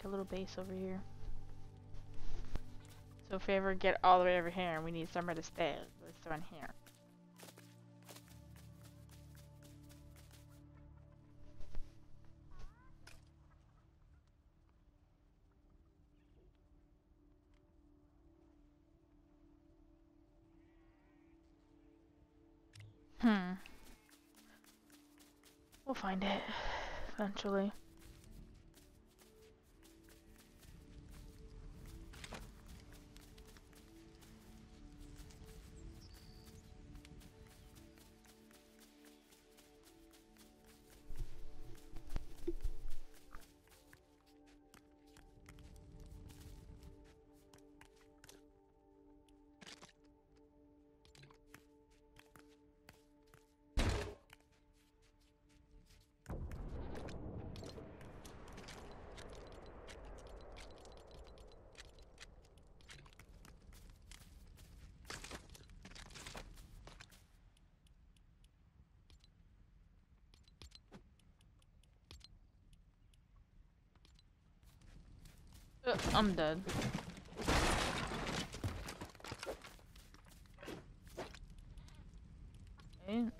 make a little base over here. So if we ever get all the way over here and we need somewhere to stay, let's in here. Hmm. We'll find it eventually. I'm dead. Okay.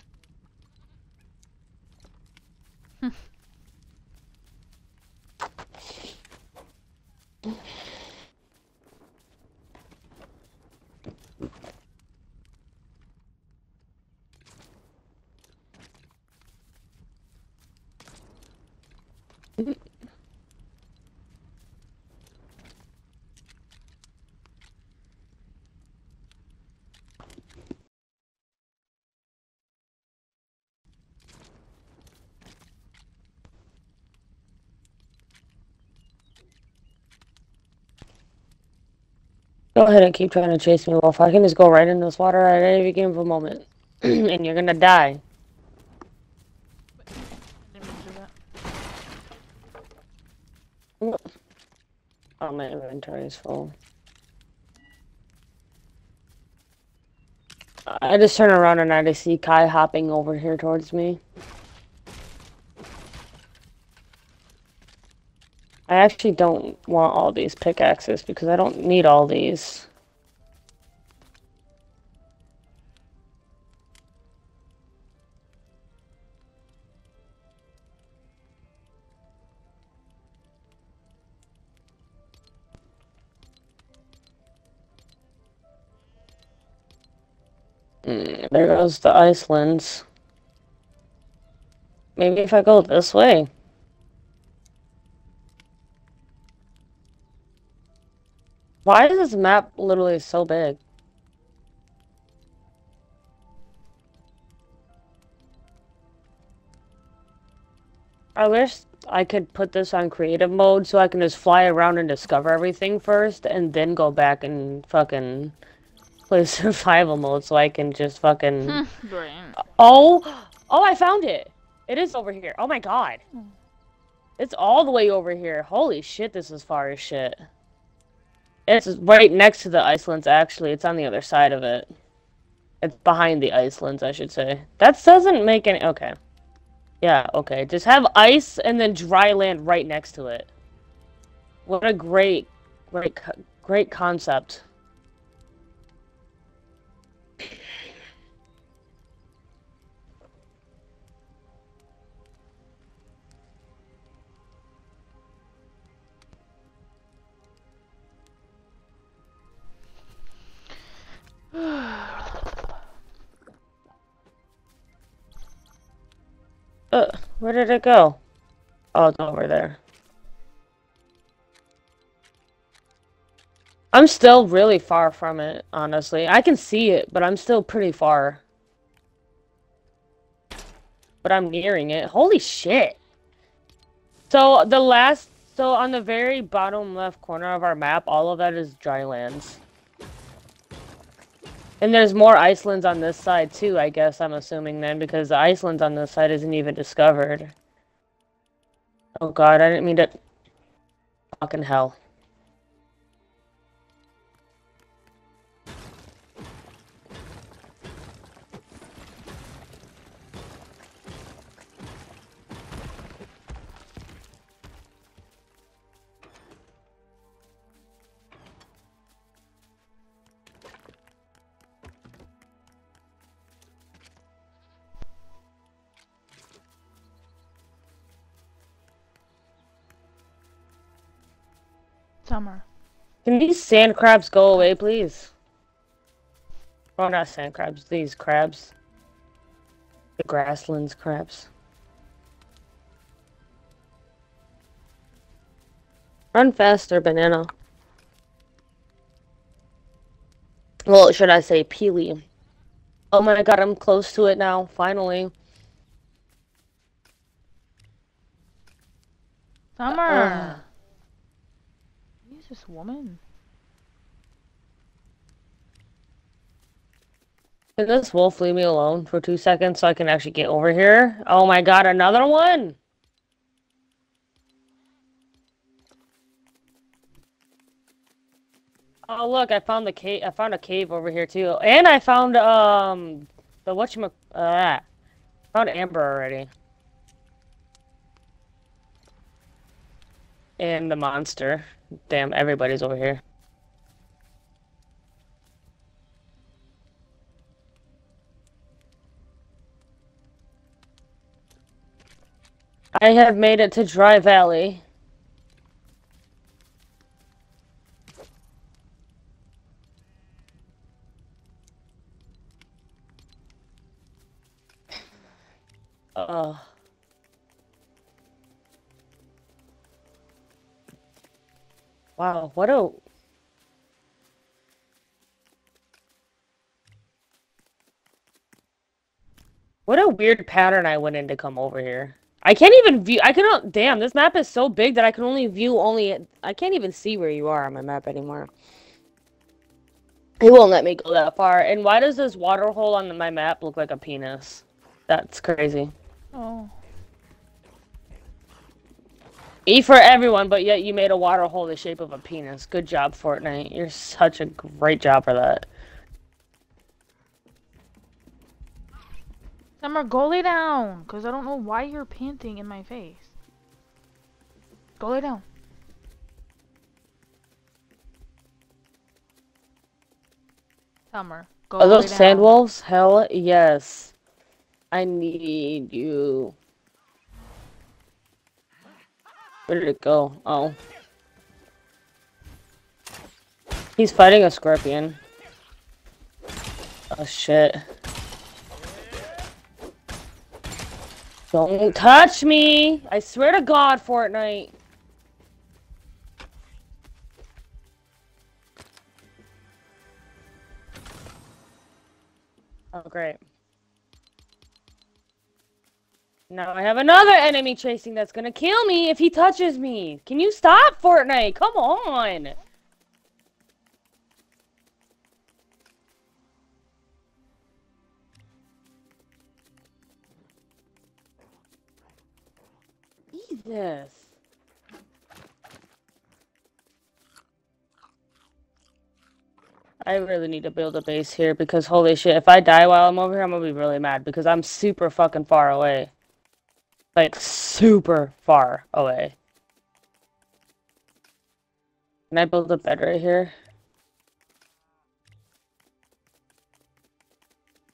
Go ahead and keep trying to chase me, Wolf. I can just go right in this water at any given moment. and you're gonna die. Oh, my inventory is full. I just turn around and I just see Kai hopping over here towards me. I actually don't want all these pickaxes because I don't need all these. Mm, there goes the Icelands. Maybe if I go this way. Why is this map literally so big? I wish I could put this on creative mode so I can just fly around and discover everything first and then go back and fucking play survival mode so I can just fucking... Oh! Oh, I found it! It is over here. Oh my god. Hmm. It's all the way over here. Holy shit, this is far as shit. It's right next to the Icelands, actually. It's on the other side of it. It's behind the Icelands, I should say. That doesn't make any... Okay. Yeah, okay. Just have ice and then dry land right next to it. What a great, great, great concept. Uh, where did it go? Oh, it's over there. I'm still really far from it, honestly. I can see it, but I'm still pretty far. But I'm nearing it. Holy shit! So, the last... So, on the very bottom left corner of our map, all of that is dry lands. And there's more Icelands on this side too, I guess I'm assuming then, because the Icelands on this side isn't even discovered. Oh god, I didn't mean to... Fucking hell. Summer. Can these sand crabs go away, please? Oh, not sand crabs. These crabs. The grasslands crabs. Run faster, banana. Well, should I say peely? Oh my god, I'm close to it now, finally. Summer. Ugh. This woman? Can this wolf leave me alone for two seconds so I can actually get over here? Oh my god, another one! Oh look, I found the cave. I found a cave over here too, and I found um the whatchamacallit. Uh, found amber already, and the monster. Damn, everybody's over here. I have made it to Dry Valley. Uh. Wow, what a What a weird pattern I went in to come over here. I can't even view I cannot damn, this map is so big that I can only view only I can't even see where you are on my map anymore. It won't let me go that far. And why does this water hole on my map look like a penis? That's crazy. Oh. E for everyone, but yet you made a water hole the shape of a penis. Good job, Fortnite. You're such a great job for that. Summer, go lay down. Because I don't know why you're panting in my face. Go lay down. Summer, go Are those sand wolves? Hell yes. I need you. Where did it go? Oh. He's fighting a scorpion. Oh shit. Don't touch me! I swear to God, Fortnite. Oh, great. Now I have another enemy chasing that's gonna kill me if he touches me. Can you stop, Fortnite? Come on! Jesus. I really need to build a base here because holy shit, if I die while I'm over here, I'm gonna be really mad because I'm super fucking far away. Like, super far away. Can I build a bed right here?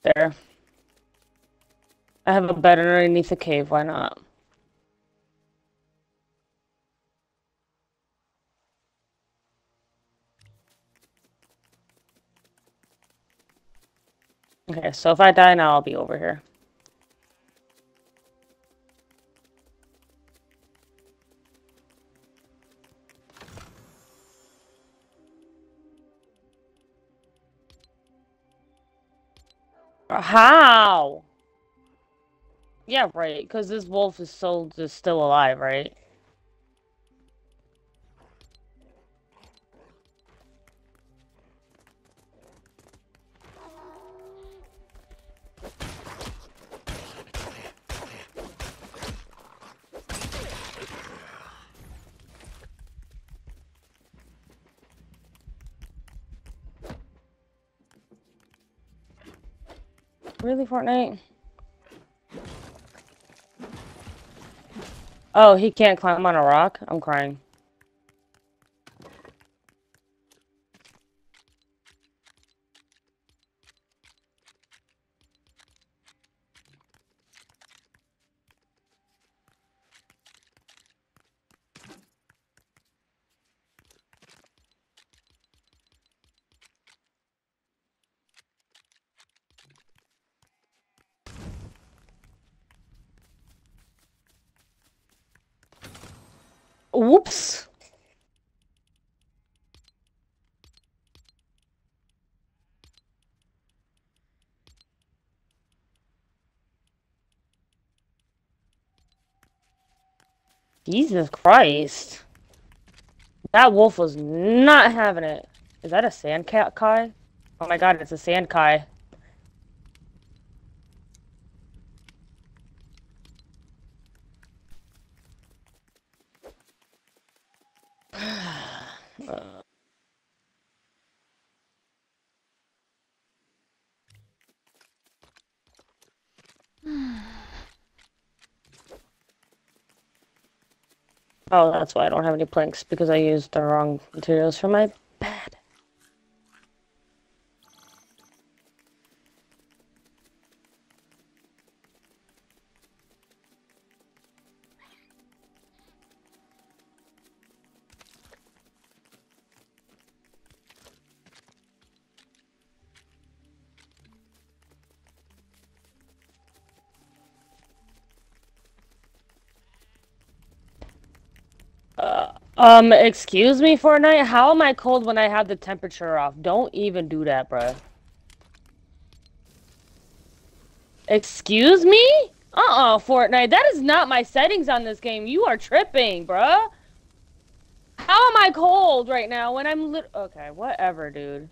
There. I have a bed underneath the cave, why not? Okay, so if I die now, I'll be over here. How? Yeah, right, because this wolf is so just still alive, right? Really, Fortnite? Oh, he can't climb on a rock? I'm crying. Whoops. Jesus Christ. That wolf was not having it. Is that a sand cat kai? Oh my god, it's a sand kai. Uh, oh, that's why I don't have any planks, because I used the wrong materials for my um, excuse me, Fortnite? How am I cold when I have the temperature off? Don't even do that, bruh. Excuse me? Uh-uh, Fortnite. That is not my settings on this game. You are tripping, bruh. How am I cold right now when I'm lit- Okay, whatever, dude.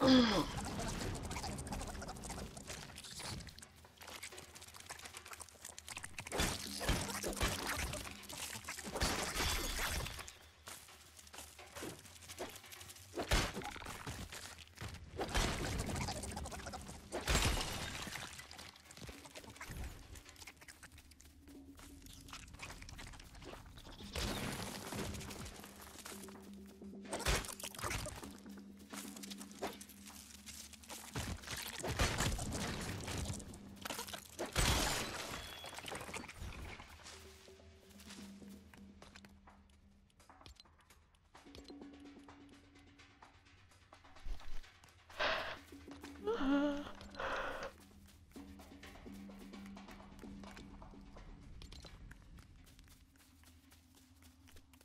Oh.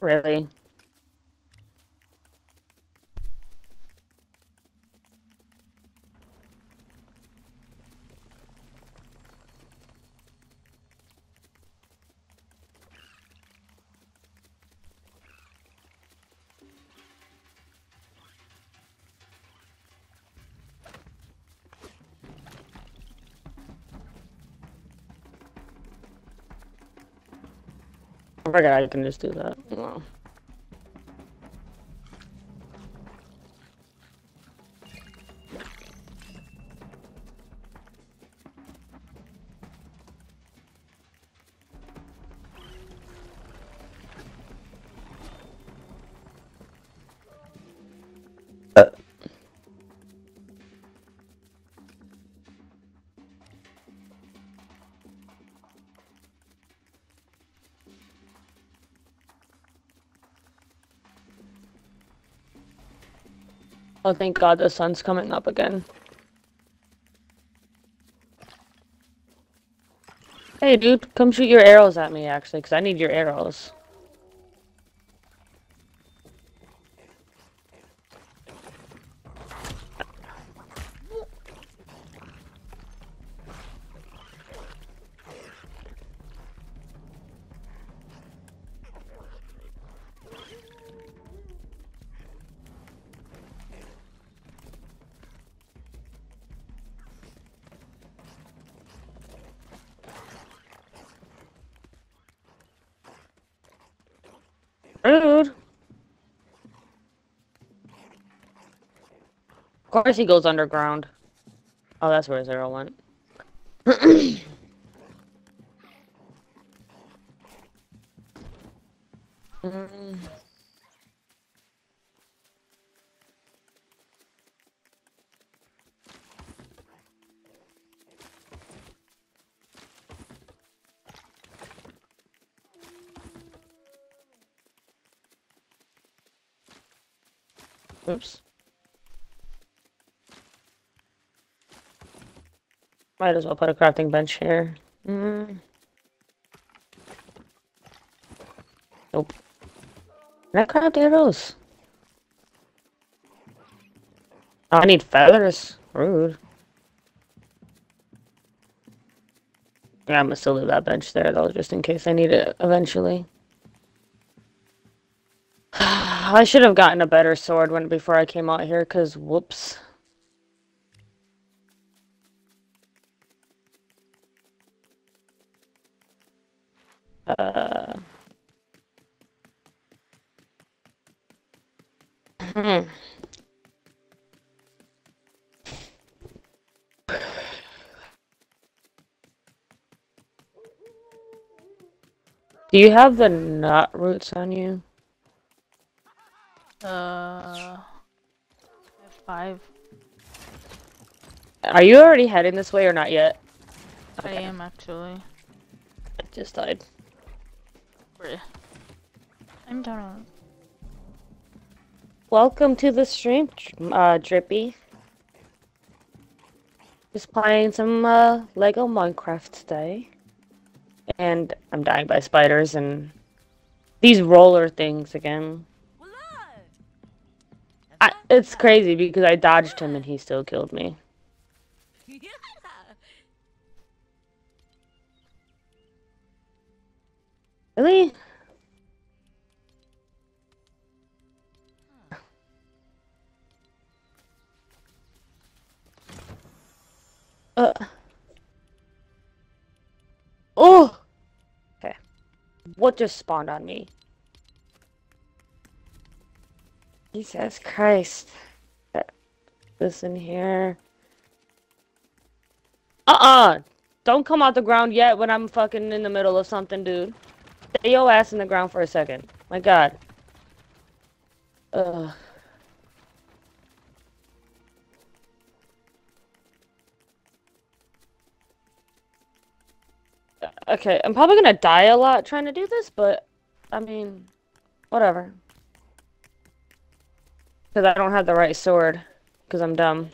Really? Forgot I can just do that. Oh, thank God the sun's coming up again. Hey, dude, come shoot your arrows at me, actually, because I need your arrows. Of course he goes underground. Oh, that's where arrow went. Mm. Oops. Might as well put a crafting bench here. Mm. Nope. Can I craft arrows? Oh, I need feathers. Rude. Yeah, I'm gonna still leave that bench there though, just in case I need it eventually. I should have gotten a better sword when before I came out here, cause whoops. Do you have the nut roots on you? Uh, five. Are you already heading this way or not yet? I am actually. I just died. I'm done. Welcome to the stream, uh, Drippy. Just playing some uh, Lego Minecraft today. And I'm dying by spiders and these roller things again. I, it's crazy because I dodged him and he still killed me. Really? Uh. Oh! Okay. What just spawned on me? Jesus Christ. This in here. Uh-uh! Don't come out the ground yet when I'm fucking in the middle of something, dude. Stay your ass in the ground for a second. My god. Ugh. Okay, I'm probably gonna die a lot trying to do this, but, I mean, whatever. Because I don't have the right sword. Because I'm dumb.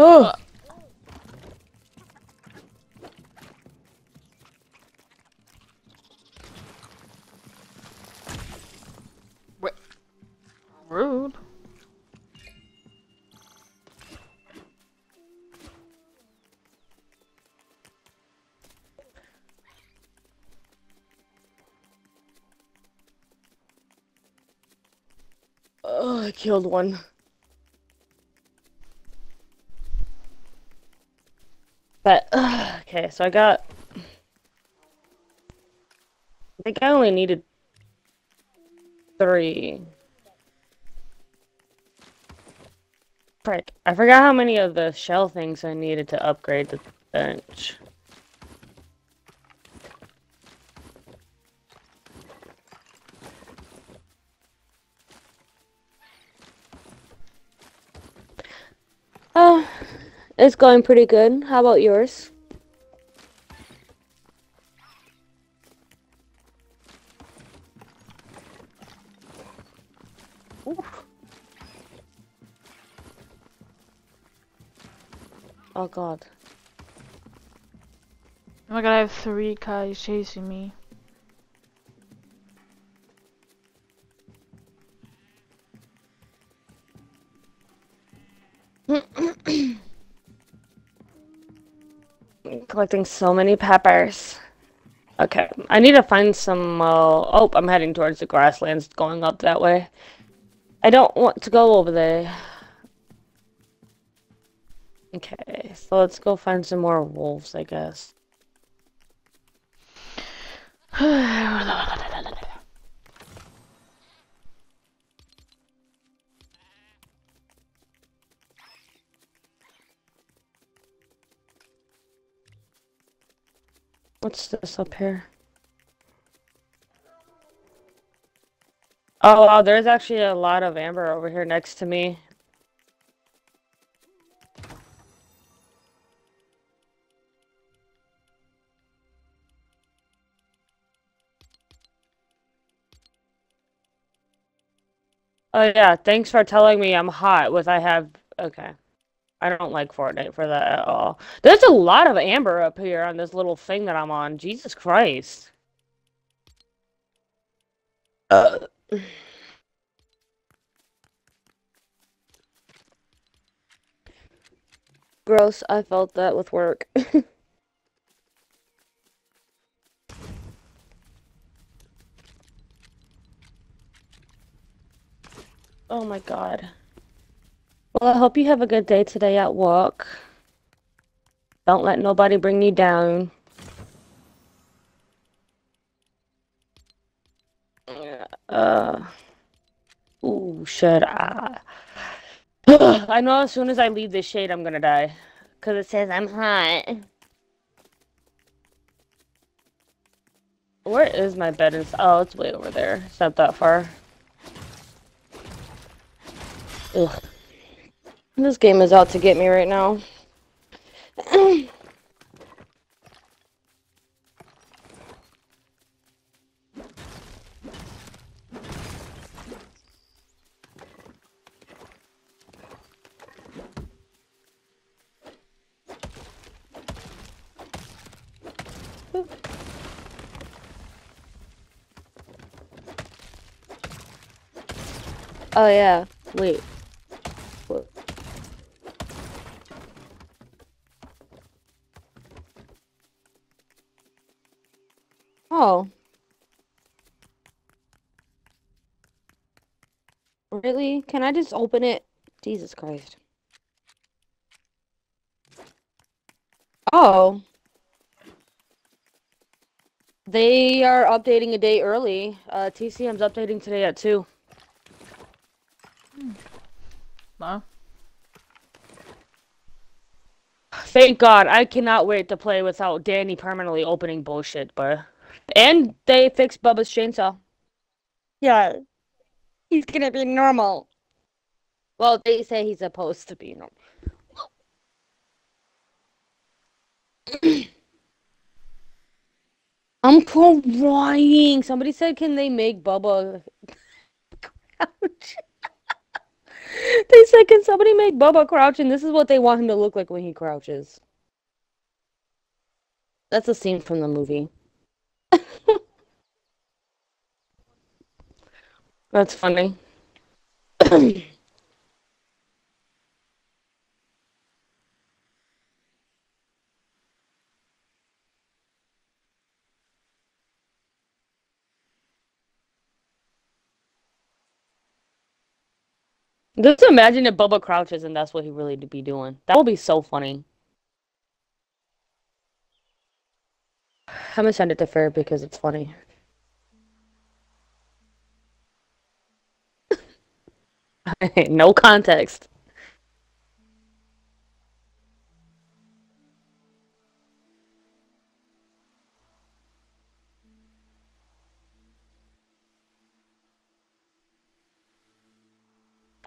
Oh! Rude. Oh, I killed one. So I got. I think I only needed three. Frick, I forgot how many of the shell things I needed to upgrade the bench. Oh, it's going pretty good. How about yours? God. Oh my god, I have three guys chasing me. Collecting so many peppers. Okay, I need to find some, uh, oh, I'm heading towards the grasslands, going up that way. I don't want to go over there. Okay, so let's go find some more wolves, I guess. What's this up here? Oh, wow, there's actually a lot of amber over here next to me. Oh yeah, thanks for telling me I'm hot with I have okay. I don't like Fortnite for that at all. There's a lot of amber up here on this little thing that I'm on. Jesus Christ. Uh. Gross, I felt that with work. oh my god. Well, I hope you have a good day today at work. Don't let nobody bring you down. Uh, ooh, should I? I know as soon as I leave this shade, I'm gonna die. Because it says I'm hot. Where is my bed? Oh, it's way over there. It's not that far. Ugh. This game is out to get me right now. Oh yeah, wait. Oh. Really? Can I just open it? Jesus Christ. Oh. They are updating a day early. Uh, TCM's updating today at 2. Wow. Thank God. I cannot wait to play without Danny permanently opening bullshit, but... And they fixed Bubba's chainsaw. Yeah. He's gonna be normal. Well, they say he's supposed to be normal. I'm crying. Somebody said, can they make Bubba crouch? they said, can somebody make Bubba crouch? And this is what they want him to look like when he crouches. That's a scene from the movie. That's funny. Just imagine if Bubba crouches and that's what he really be doing. That would be so funny. I'm gonna send it to Fer because it's funny. no context.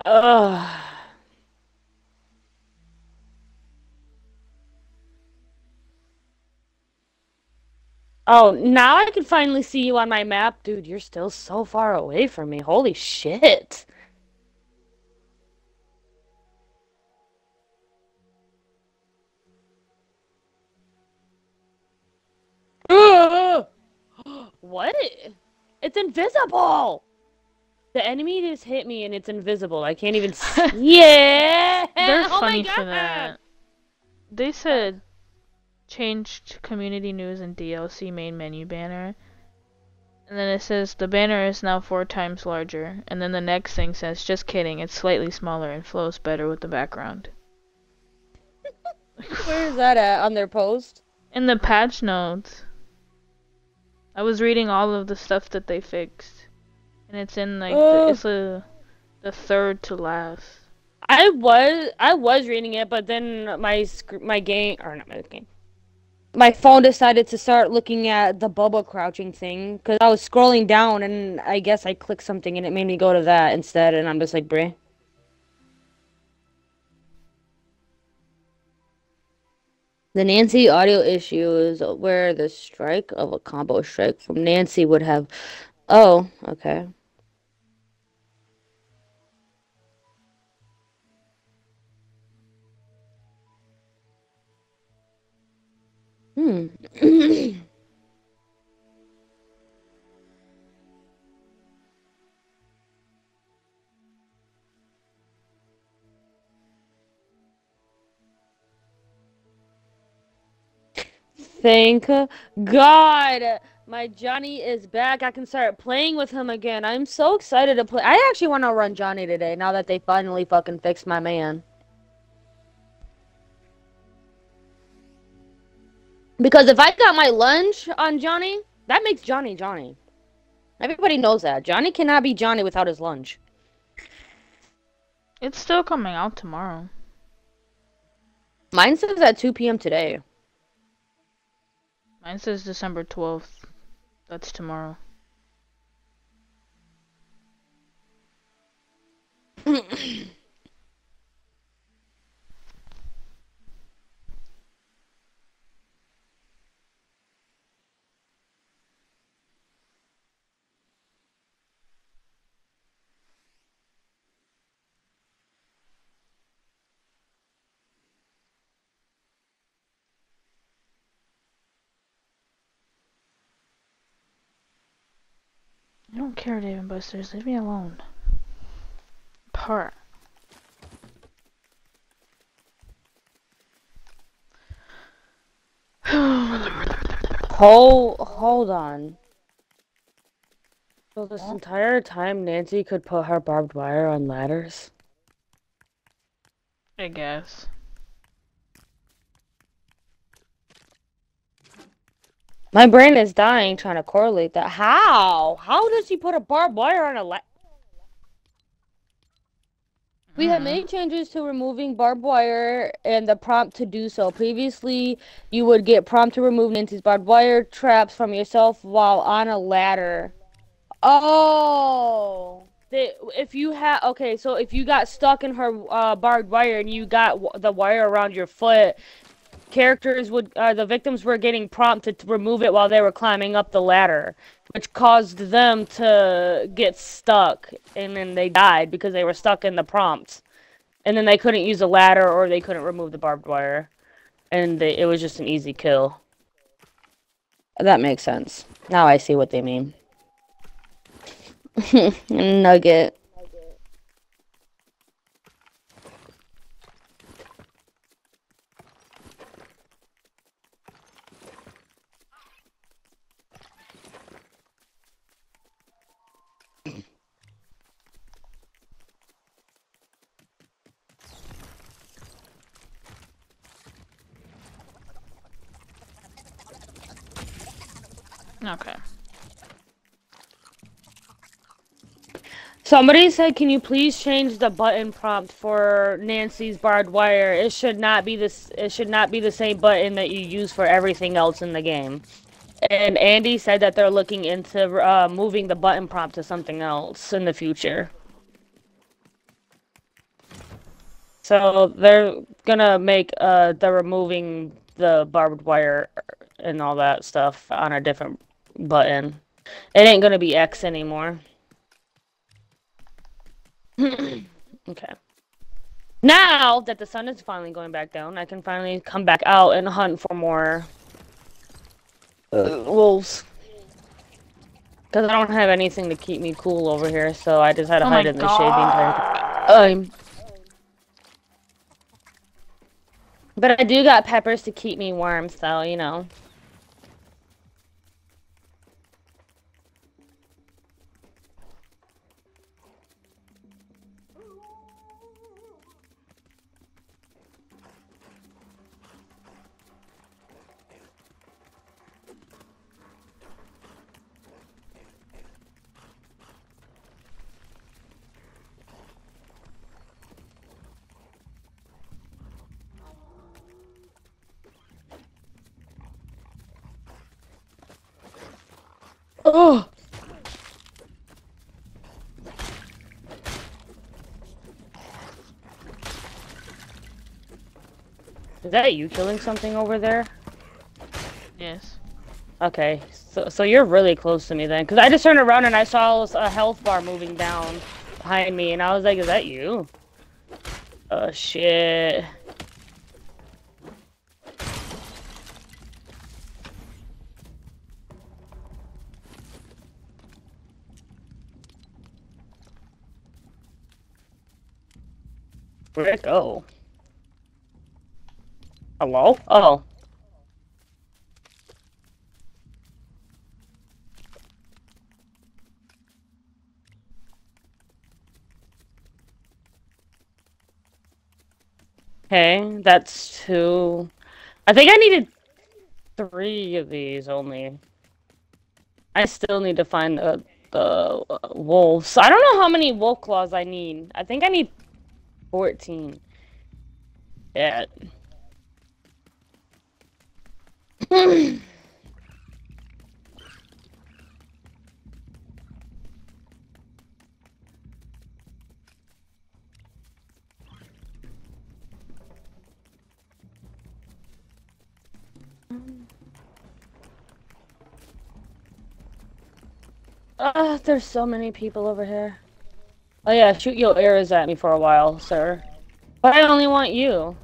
Ugh. Oh, now I can finally see you on my map. Dude, you're still so far away from me. Holy shit. what? It's invisible! The enemy just hit me and it's invisible. I can't even see. yeah! They're Oh funny for that. They said changed community news and DLC main menu banner. And then it says the banner is now four times larger. And then the next thing says, just kidding, it's slightly smaller and flows better with the background. Where is that at on their post? In the patch notes, I was reading all of the stuff that they fixed. And it's in like, the, it's a, the third to last. I was I was reading it, but then my sc- my game or not my game, my phone decided to start looking at the Bubba crouching thing because I was scrolling down and I guess I clicked something and it made me go to that instead, and I'm just like, Bray. The Nancy audio issue is where the strike of a combo strike from Nancy would have. Oh, okay. Thank God. My Johnny is back. I can start playing with him again. I'm so excited to play. I actually want to run Johnny today now that they finally fucking fixed my man. Because if I got my lunge on Johnny, that makes Johnny Johnny. Everybody knows that. Johnny cannot be Johnny without his lunge. It's still coming out tomorrow. Mine says at 2 p.m. today. Mine says December 12th. That's tomorrow. don't care, Dave and Buster's. Leave me alone. Part. Hold, hold on. So this entire time Nancy could put her barbed wire on ladders? I guess. My brain is dying trying to correlate that. How? How does he put a barbed wire on a la- We have Mhm. made changes to removing barbed wire and the prompt to do so. Previously, you would get prompt to remove Nancy's barbed wire traps from yourself while on a ladder. Oh, they, if you had okay, so if you got stuck in her uh, barbed wire and you got w- the wire around your foot, characters would uh, the victims were getting prompted to remove it while they were climbing up the ladder, which caused them to get stuck and then they died because they were stuck in the prompts, and then they couldn't use a ladder or they couldn't remove the barbed wire, and they, it was just an easy kill. That makes sense. Now I see what they mean. Nugget. Okay. Somebody said, "Can you please change the button prompt for Nancy's barbed wire? It should not be this. It should not be the same button that you use for everything else in the game." And Andy said that they're looking into uh, moving the button prompt to something else in the future. So they're gonna make uh, the removing the barbed wire and all that stuff on a different button. It ain't gonna be X anymore. okay. Now that the sun is finally going back down, I can finally come back out and hunt for more uh, wolves. Because I don't have anything to keep me cool over here, so I just had to Oh hide my in the shade the entire time. But I do got peppers to keep me warm, so, you know. Oh! Is that you killing something over there? Yes. Okay, so so you're really close to me then, because I just turned around and I saw a health bar moving down behind me, and I was like, "Is that you?" Oh shit! Where'd it go? Hello? Oh. Okay, that's two. I think I needed three of these only. I still need to find the, the uh, wolves. I don't know how many wolf claws I need. I think I need 14. Yeah. Ah, there's so many people over here. Oh yeah, shoot your arrows at me for a while, sir. But I only want you.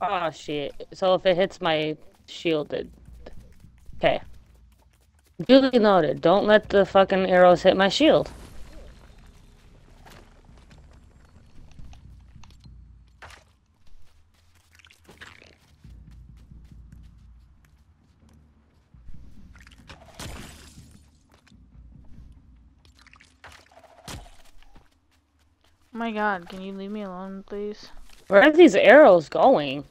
Oh shit. So if it hits my shield, it... Okay. Duly noted. Don't let the fucking arrows hit my shield. My god, can you leave me alone, please? Where are these arrows going?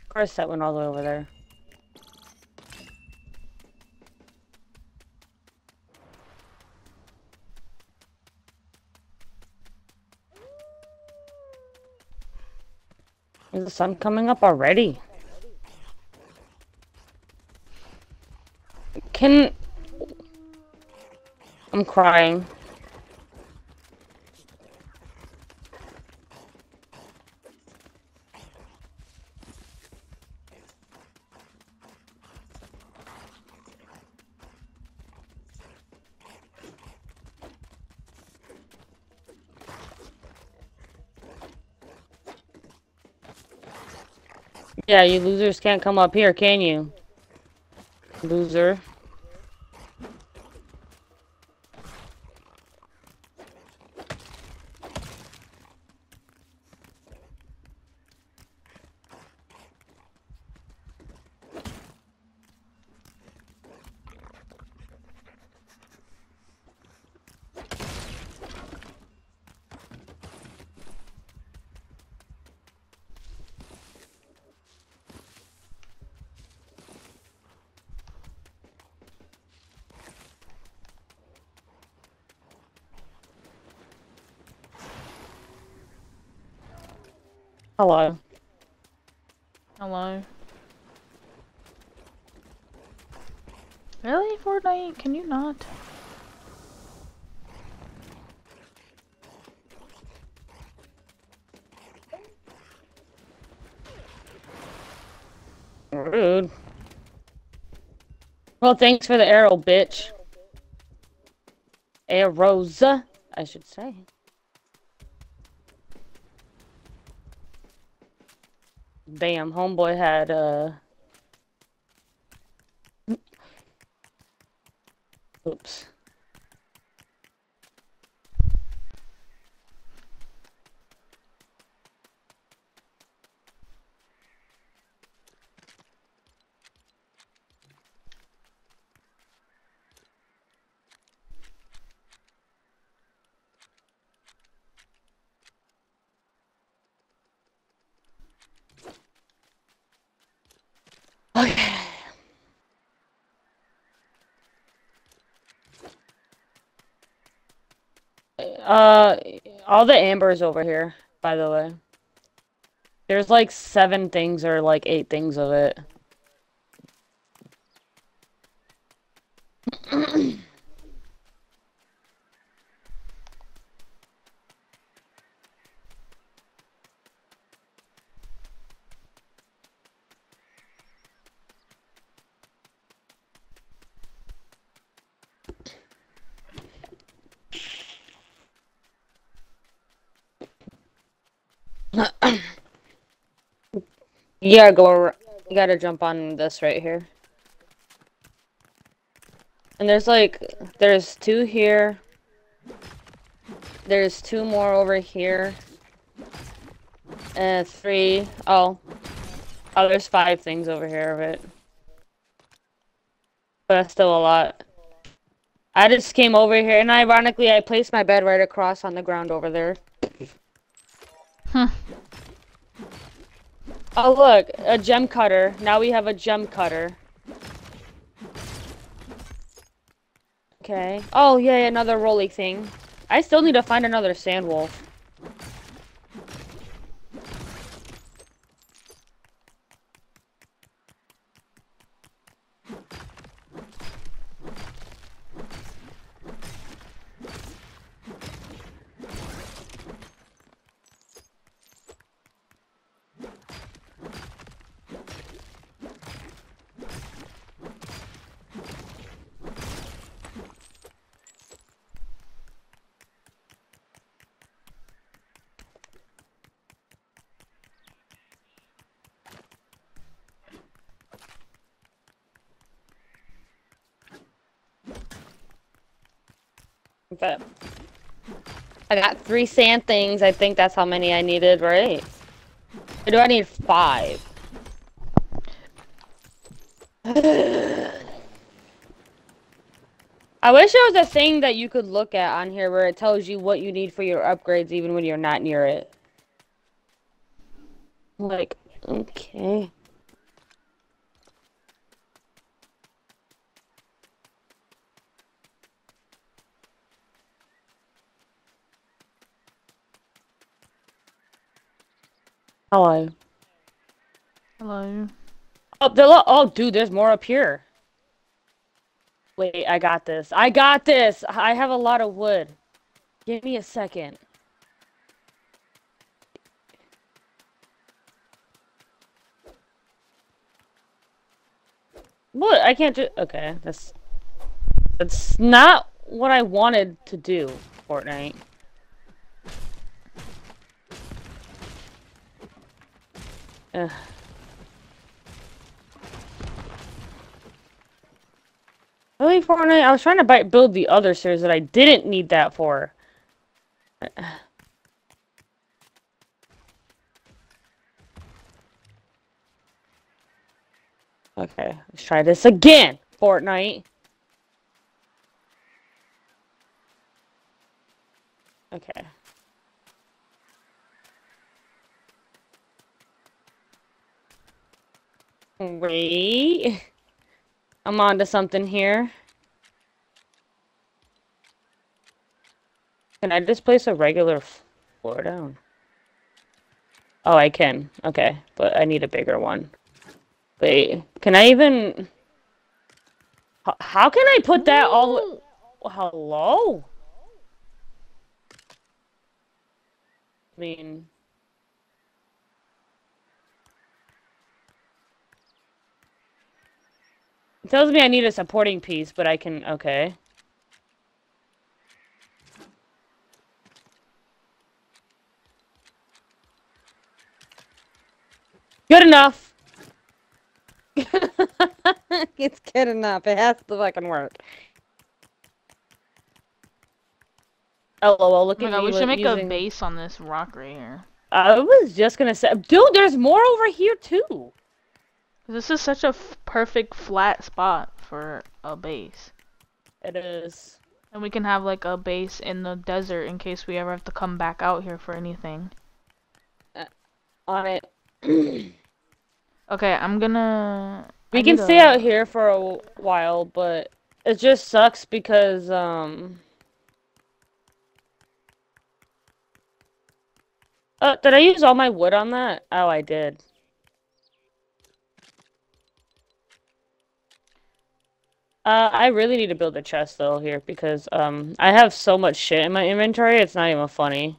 Of course that went all the way over there. Is the sun coming up already? Can... I'm crying. Yeah, you losers can't come up here, can you? Loser. Hello. Hello. Really, Fortnite? Can you not? Rude. Well, thanks for the arrow, bitch. Arrows, I should say. Damn, homeboy had, uh... Oops. Okay. Uh, all the ambers over here, by the way. There's like seven things or like eight things of it. You gotta go. You gotta jump on this right here. And there's like, there's two here. There's two more over here. And three. Oh. Oh, there's five things over here of it. But that's still a lot. I just came over here, and ironically, I placed my bed right across on the ground over there. Huh. Oh look, a gem cutter. Now we have a gem cutter. Okay. Oh yeah, another rolly thing. I still need to find another sand wolf. But I got three sand things. I think that's how many I needed, right? Or do I need five? I wish there was a thing that you could look at on here where it tells you what you need for your upgrades even when you're not near it. Like, okay. Hello. Hello. Oh, lo- oh, dude, there's more up here. Wait, I got this. I got this. I have a lot of wood. Give me a second. What? I can't do. Okay, that's that's not what I wanted to do. Fortnite. Ugh. Really, Fortnite? I was trying to buy, build the other stairs that I didn't need that for. Okay, let's try this again, Fortnite. Okay. Wait. I'm on to something here. Can I just place a regular floor down? Oh, I can. Okay, but I need a bigger one. Wait, can I even? How, how can I put that all? Hello. I mean, it tells me I need a supporting piece, but I can. Okay. Good enough. it's good enough. It has to fucking work. LOL, look Oh my at god, me we should make using- a base on this rock right here. I was just gonna say, dude, there's more over here too. This is such a f- perfect flat spot for a base. It is. And we can have like a base in the desert in case we ever have to come back out here for anything. On it. Okay, I'm gonna. We I can stay a- out here for a while, but it just sucks because um. Uh, did I use all my wood on that? Oh, I did. Uh, I really need to build a chest though here because um I have so much shit in my inventory. It's not even funny.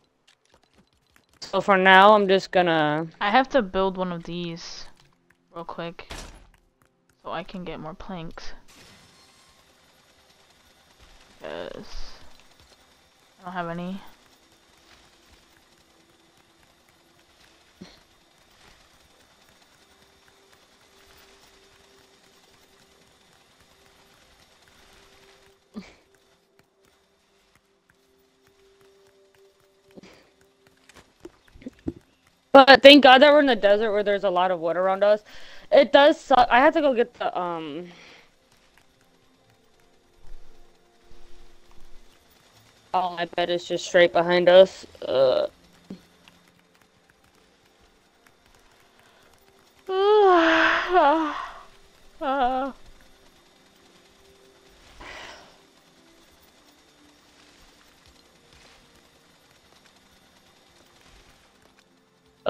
So for now, I'm just gonna. I have to build one of these real quick so I can get more planks. Because I don't have any. But thank God that we're in the desert where there's a lot of wood around us. It does suck. I have to go get the um. Oh, my bed is just straight behind us. Uh, Ah.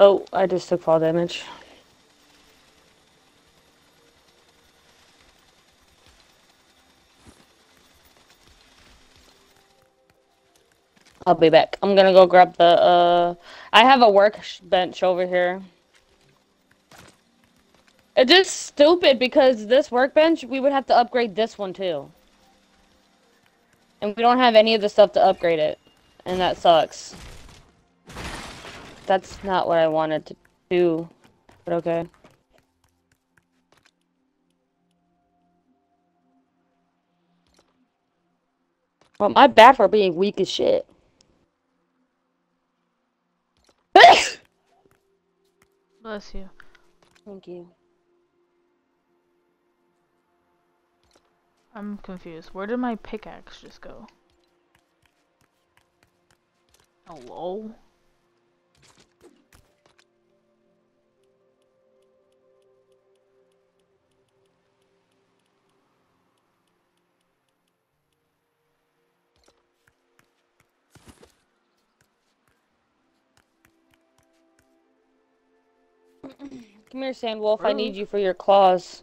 Oh, I just took fall damage. I'll be back. I'm gonna go grab the uh. I have a workbench over here. It's just stupid because this workbench we would have to upgrade this one too. And we don't have any of the stuff to upgrade it. And that sucks. That's not what I wanted to do. But okay. Well, my bad for being weak as shit. Bless you. Thank you. I'm confused. Where did my pickaxe just go? Hello? Come here, Sandwolf. I need you for your claws.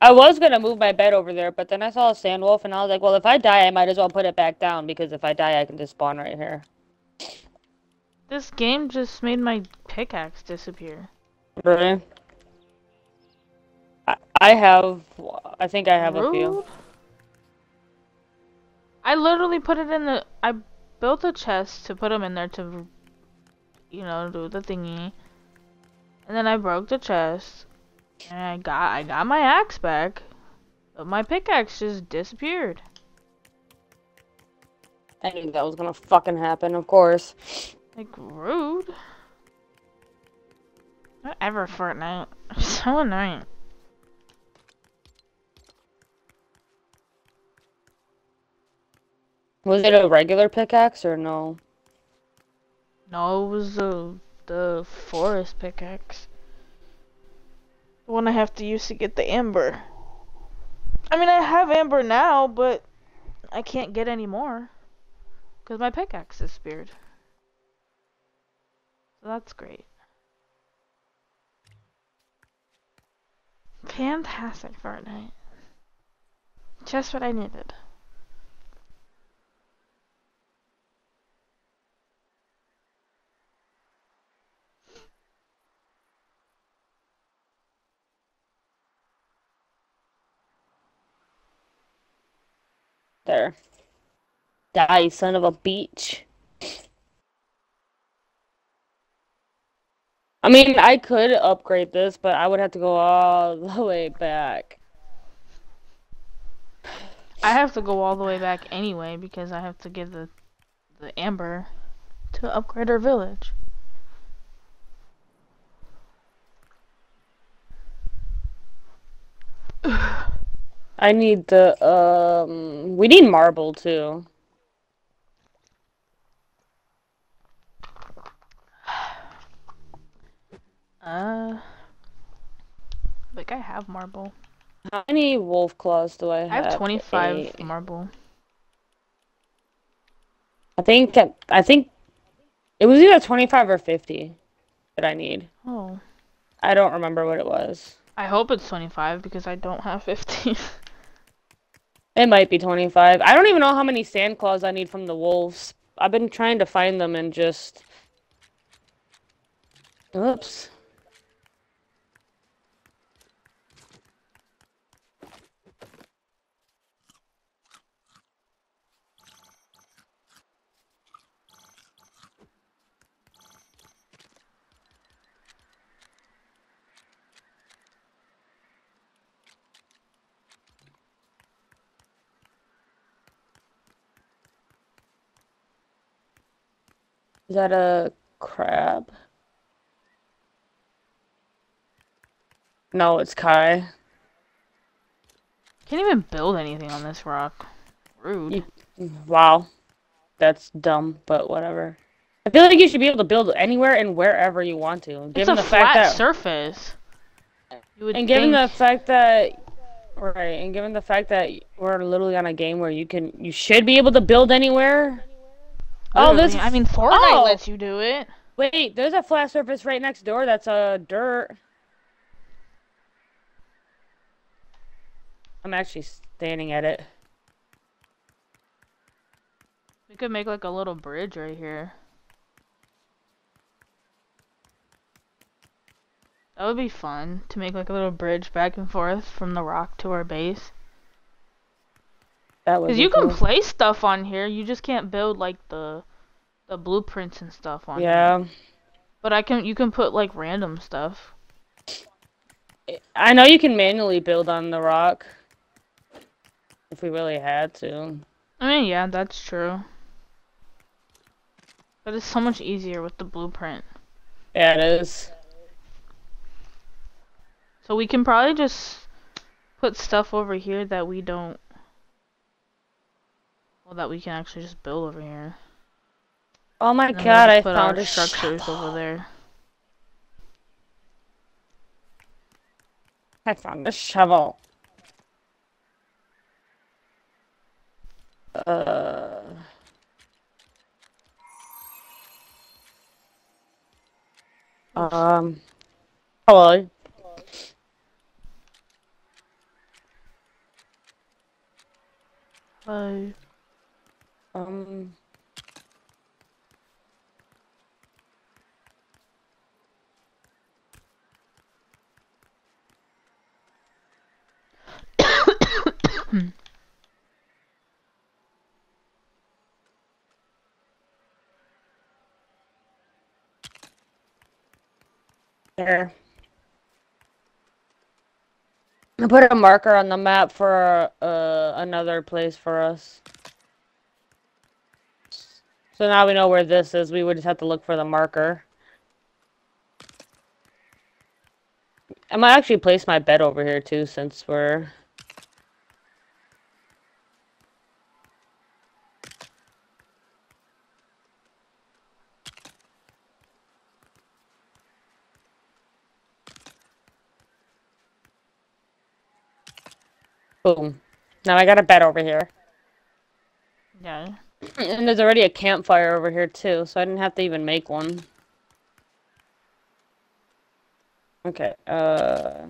I was gonna move my bed over there, but then I saw a Sandwolf and I was like, well, if I die, I might as well put it back down because if I die, I can just spawn right here. This game just made my pickaxe disappear. Really? I, I have, I think I have a few. I literally put it in the. I built a chest to put them in there to, you know, do the thingy. And then I broke the chest, and I got I got my axe back, but my pickaxe just disappeared. I knew that was gonna fucking happen, of course. Like rude. Whatever Fortnite. So annoying. Was it a regular pickaxe or no? No, it was the the forest pickaxe. The one I have to use to get the amber. I mean, I have amber now, but I can't get any more. Because my pickaxe disappeared. That's great. Fantastic Fortnite. Just what I needed. There. Die, son of a beach. I mean, I could upgrade this, but I would have to go all the way back. I have to go all the way back anyway because I have to give the the amber to upgrade our village. I need the um we need marble too. Uh, I think I have marble. How many wolf claws do I have? I have? have 25 Eight. marble. I think I think it was either 25 or 50 that I need. Oh, I don't remember what it was. I hope it's 25 because I don't have 50. It might be 25. I don't even know how many sand claws I need from the wolves. I've been trying to find them and just Oops. Is that a crab? No, it's Kai. Can't even build anything on this rock. Rude. You- Wow. That's dumb, but whatever. I feel like you should be able to build anywhere and wherever you want to. It's Given a the fact flat that surface. You would and given think- the fact that right, and given the fact that we're literally on a game where you can you should be able to build anywhere. Oh, this I mean, Fortnite oh! lets you do it. Wait, there's a flat surface right next door that's uh dirt. I'm actually standing at it. We could make like a little bridge right here. That would be fun to make like a little bridge back and forth from the rock to our base. That was Cause you can play stuff on here, you just can't build like the the blueprints and stuff on here. Yeah. But I can you can put like random stuff. I know you can manually build on the rock. If we really had to. I mean, yeah, that's true. But it's so much easier with the blueprint. Yeah, it is. So we can probably just put stuff over here that we don't. Well, that we can actually just build over here. Oh my god, I put found our a structures shovel. over there. I found a shovel. Uh. Um. Hello. Uh, Um. There. I put a marker on the map for uh, another place for us. So now we know where this is. We would just have to look for the marker. I might actually place my bed over here too, since we're... Boom. Now I got a bed over here. yeah. And there's already a campfire over here too, so I didn't have to even make one. Okay, uh...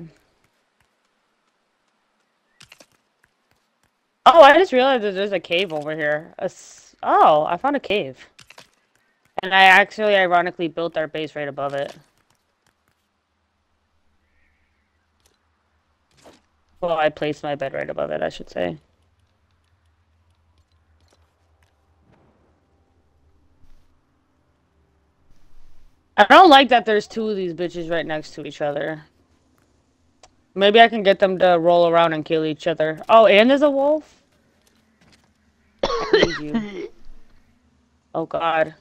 Oh, I just realized that there's a cave over here. Oh, I found a cave. And I actually, ironically, built our base right above it. Well, I placed my bed right above it, I should say. I don't like that there's two of these bitches right next to each other. Maybe I can get them to roll around and kill each other. Oh, and there's a wolf? oh god.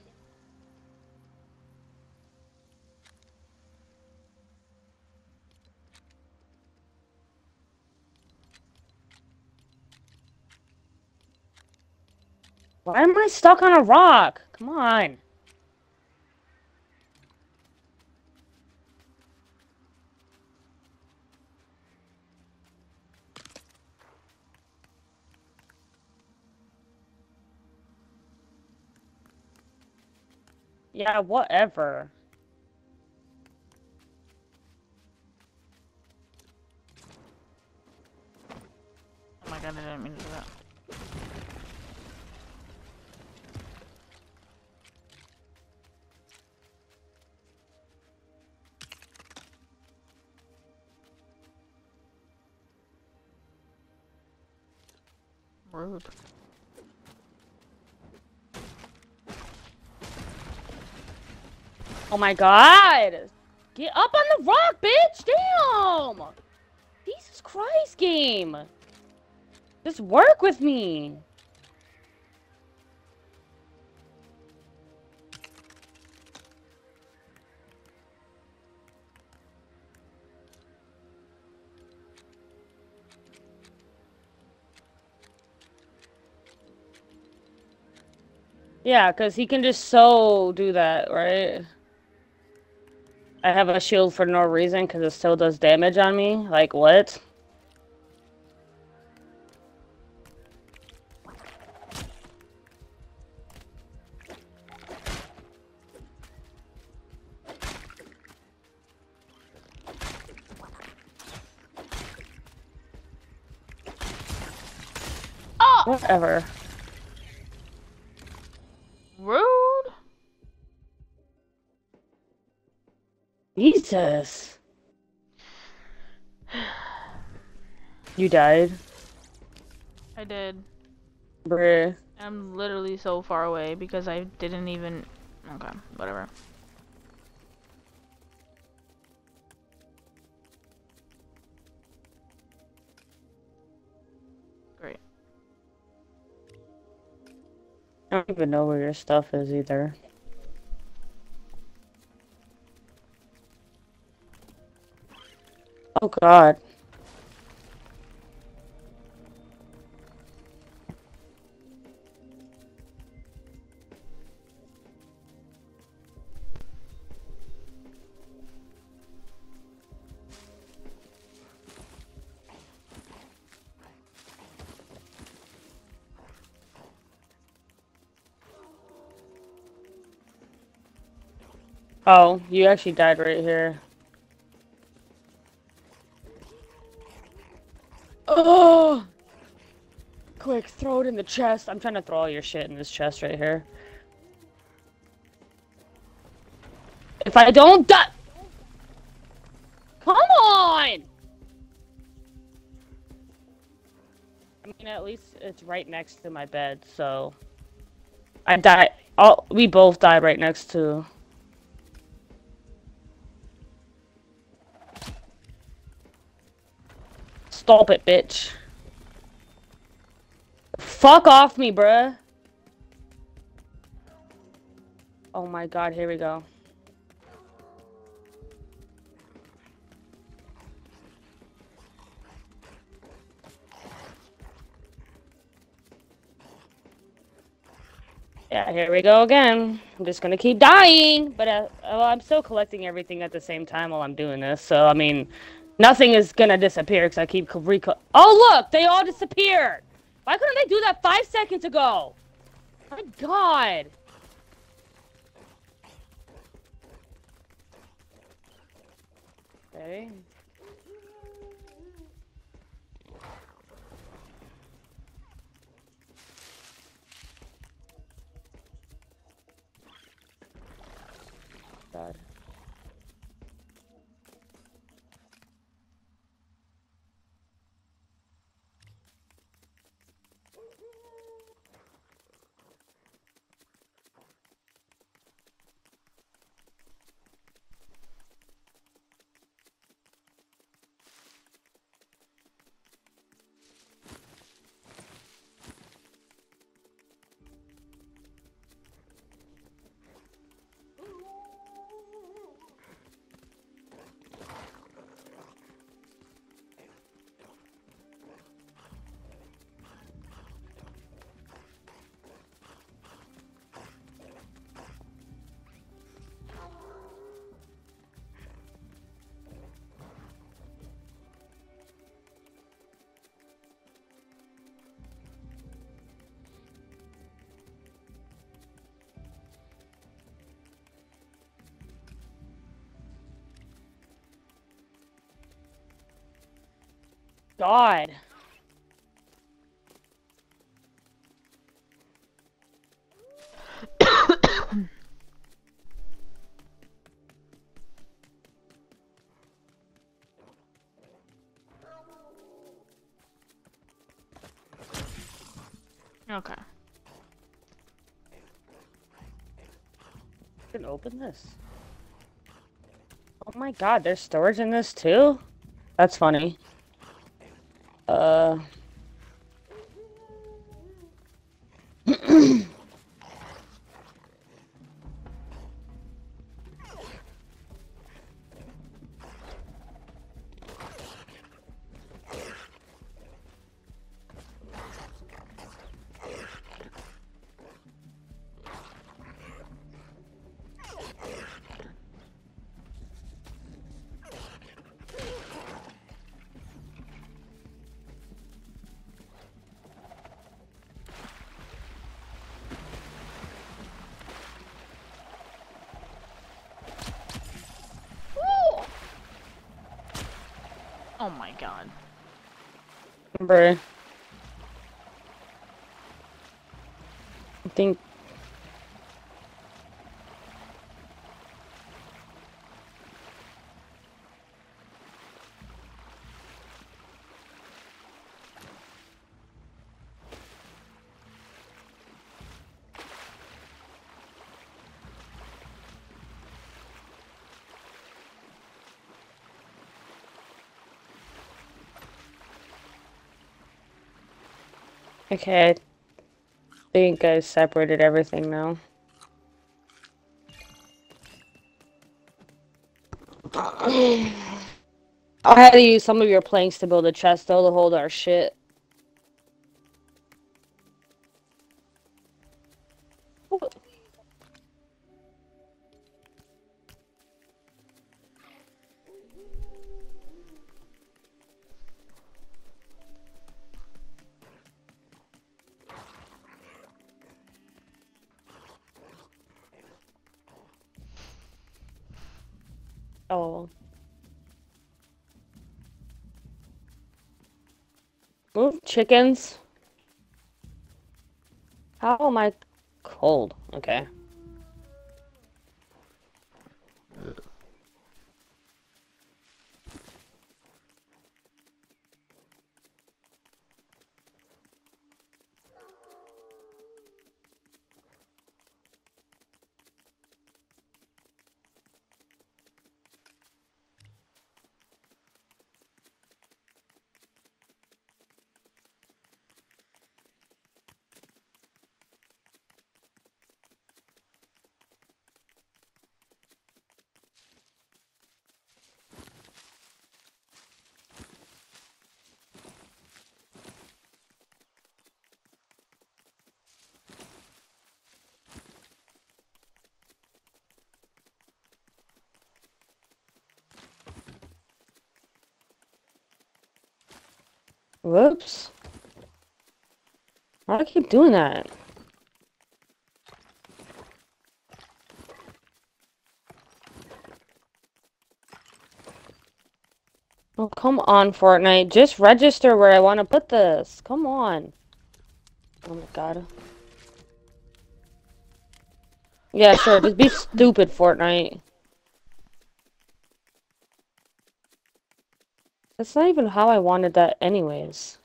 Why am I stuck on a rock? Come on. Yeah, whatever. Oh my god, I didn't mean to do that. Rude. Oh my god! Get up on the rock, bitch! Damn! Jesus Christ, game! Just work with me! Yeah, because he can just so do that, right? I have a shield for no reason because it still does damage on me. Like, what? Oh! Whatever. Jesus. You died? I did. Bruh. I'm literally so far away because I didn't even. Okay, whatever. Great. I don't even know where your stuff is either. Oh god. Oh, you actually died right here. Oh! Quick, throw it in the chest. I'm trying to throw all your shit in this chest right here. If I don't die- Come on! I mean, at least it's right next to my bed, so... I die- all- we both died right next to- Stop it, bitch. Fuck off me, bruh. Oh my god, here we go. Yeah, here we go again. I'm just gonna keep dying, but uh, well, I'm still collecting everything at the same time while I'm doing this. So I mean, nothing is gonna disappear because I keep reco- Oh look, they all disappeared. Why couldn't they do that five seconds ago? My God. Okay. God. God. Okay. I can open this. Oh my god, there's storage in this too? That's funny. Oh my god. Bruh. I think. Okay, I think I separated everything now. I had to use some of your planks to build a chest though to hold our shit. Chickens. How am I cold? Okay. Whoops. Why do I keep doing that? Oh, come on, Fortnite. Just register where I want to put this. Come on. Oh my god. Yeah, sure. Just be stupid, Fortnite. That's not even how I wanted that anyways.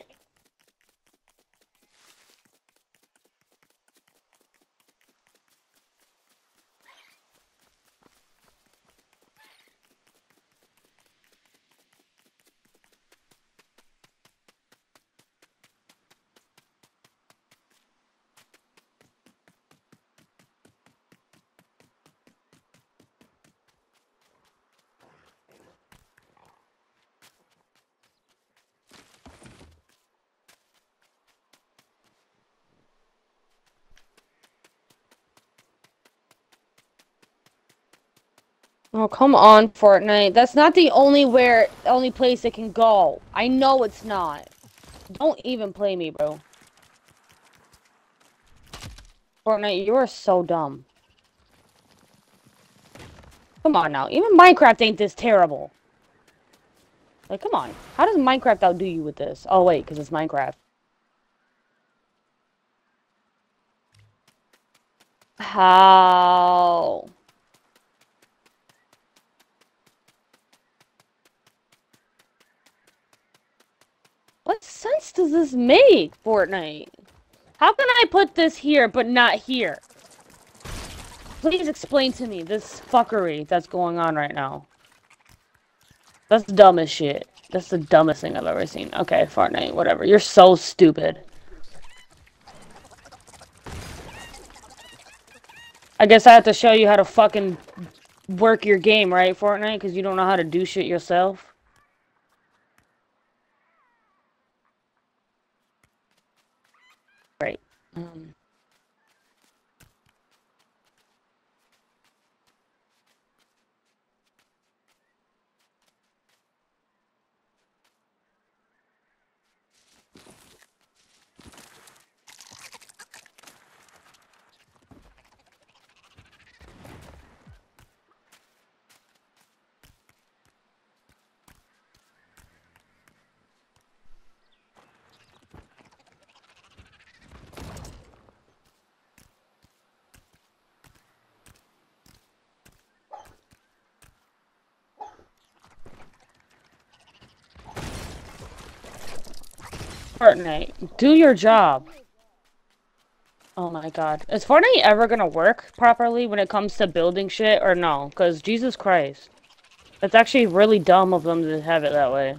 Oh, come on, Fortnite. That's not the only where only place it can go. I know it's not. Don't even play me, bro. Fortnite, you are so dumb. Come on now. Even Minecraft ain't this terrible. Like, come on. How does Minecraft outdo you with this? Oh, wait, because it's Minecraft. How? What sense does this make, Fortnite? How can I put this here, but not here? Please explain to me this fuckery that's going on right now. That's dumb as shit. That's the dumbest thing I've ever seen. Okay, Fortnite, whatever. You're so stupid. I guess I have to show you how to fucking work your game, right, Fortnite? Because you don't know how to do shit yourself. Right. Um. Fortnite, do your job. Oh my god. Is Fortnite ever gonna work properly when it comes to building shit or no? Because Jesus Christ. That's actually really dumb of them to have it that way.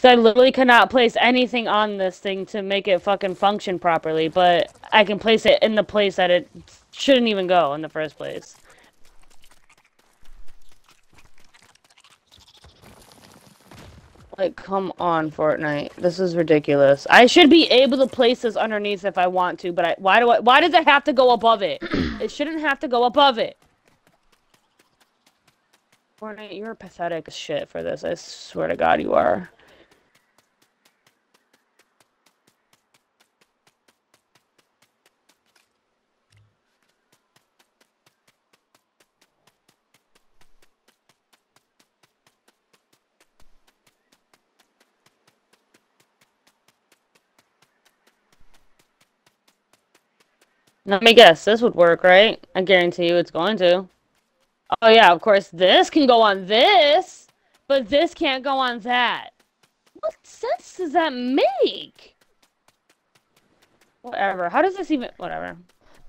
So I literally cannot place anything on this thing to make it fucking function properly, but I can place it in the place that it shouldn't even go in the first place. Like, come on, Fortnite. This is ridiculous. I should be able to place this underneath if I want to, but I, why do I, why does it have to go above it? it shouldn't have to go above it. Fortnite, you're pathetic as shit for this. I swear to God you are. Let me guess, this would work, right? I guarantee you it's going to. Oh yeah, of course, this can go on this, but this can't go on that. What sense does that make? Whatever. How does this even... Whatever.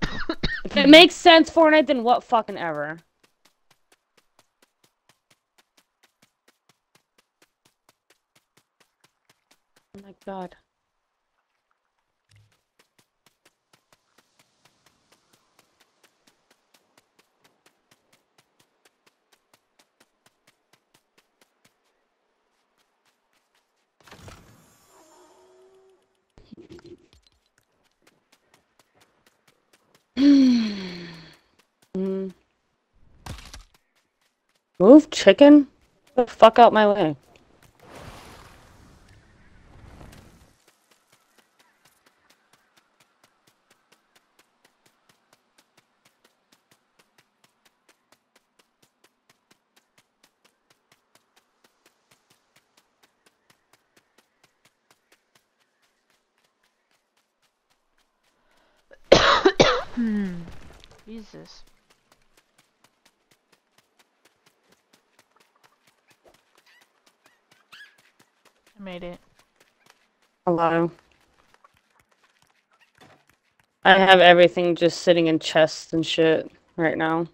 if it makes sense, Fortnite, then what fucking ever. Oh my god. Move, chicken? Get the fuck out my way. Jesus. I made it. Hello. I have everything just sitting in chests and shit right now.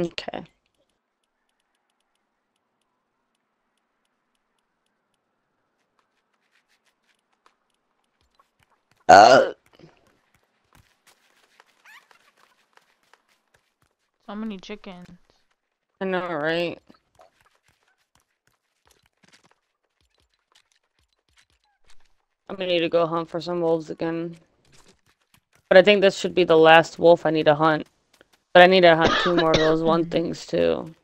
okay. So many chickens. I know, right? I'm gonna need to go hunt for some wolves again. But I think this should be the last wolf I need to hunt. But I need to hunt two more of those one things too.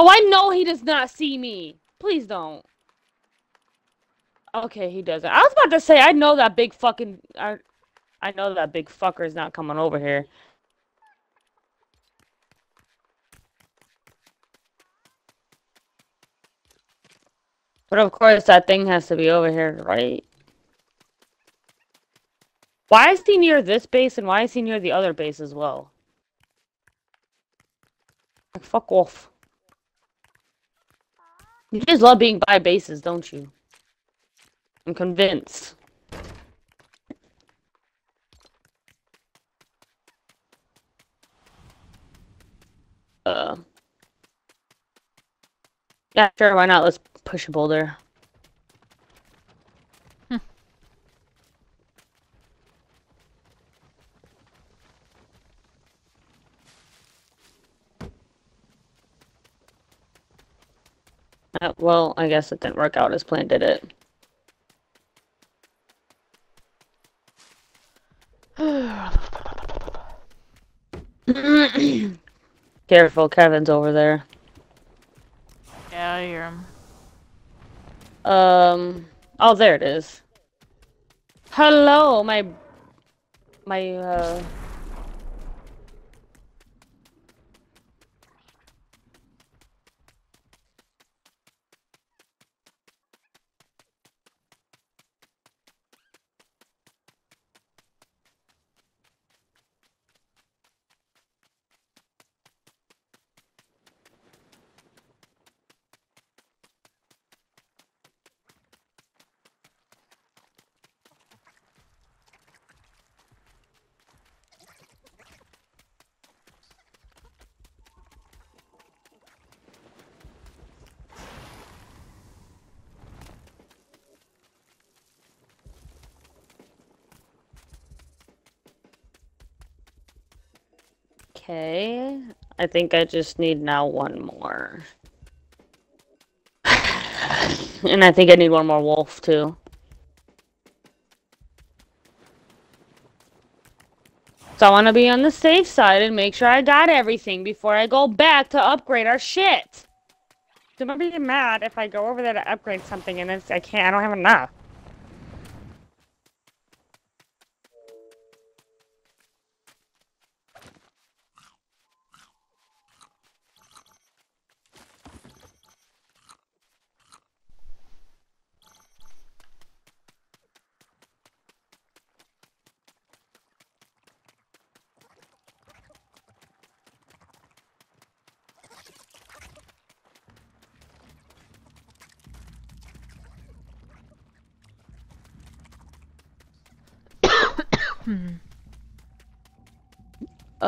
Oh, I know he does not see me. Please don't. Okay, he doesn't. I was about to say, I know that big fucking... I, I know that big fucker is not coming over here. But of course, that thing has to be over here, right? Why is he near this base and why is he near the other base as well? Like, fuck off. You just love being by bases, don't you? I'm convinced. Uh. Yeah, sure, why not? Let's push a boulder. Uh, well, I guess it didn't work out as planned, did it? Careful, Kevin's over there. Yeah, I hear him. Um. Oh, there it is. Hello, my, my uh. Okay. I think I just need now one more. and I think I need one more wolf too. So I want to be on the safe side and make sure I got everything before I go back to upgrade our shit. Don't be mad if I go over there to upgrade something and I can't, I don't have enough.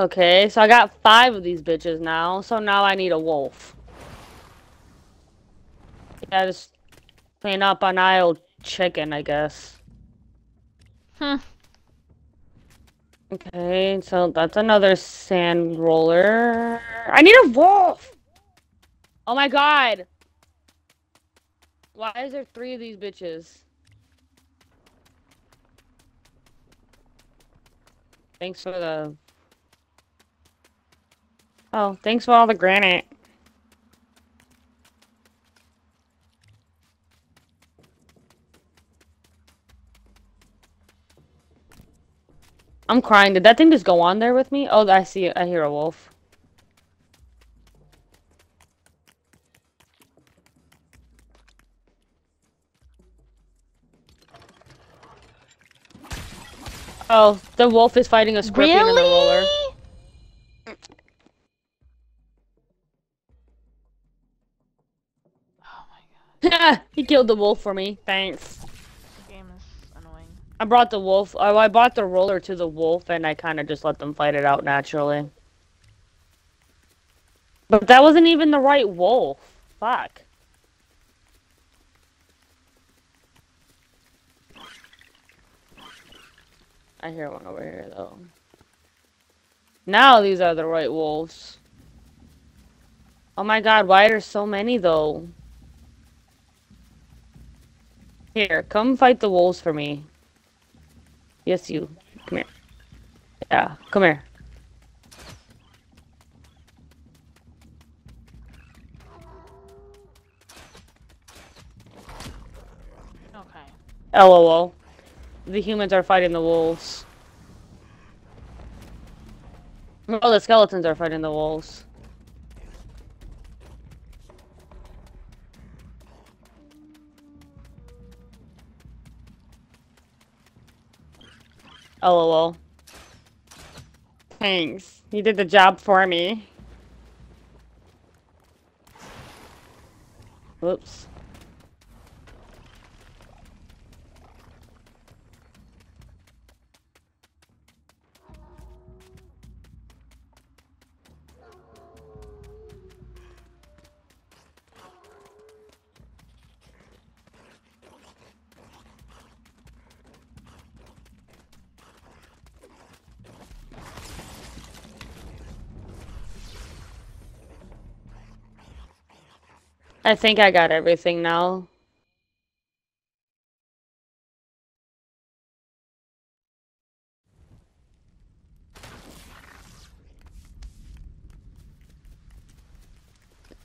Okay, so I got five of these bitches now, so now I need a wolf. Yeah, just clean up an aisle chicken, I guess. Hmm. Okay, so that's another sand roller. I need a wolf! Oh my god! Why is there three of these bitches? Thanks for the... Oh, thanks for all the granite. I'm crying. Did that thing just go on there with me? Oh, I see it. I hear a wolf. Oh, the wolf is fighting a scorpion in the roller. God. he killed the wolf for me. Thanks. This game is annoying. I brought the wolf. Oh, I bought the roller to the wolf, and I kind of just let them fight it out naturally. But that wasn't even the right wolf. Fuck. I hear one over here, though. Now these are the right wolves. Oh my god, why are there so many, though? Here, come fight the wolves for me. Yes, you. Come here. Yeah, come here. Okay. LOL. The humans are fighting the wolves. Oh, the skeletons are fighting the wolves. LOL. Thanks. You did the job for me. Whoops. I think I got everything now.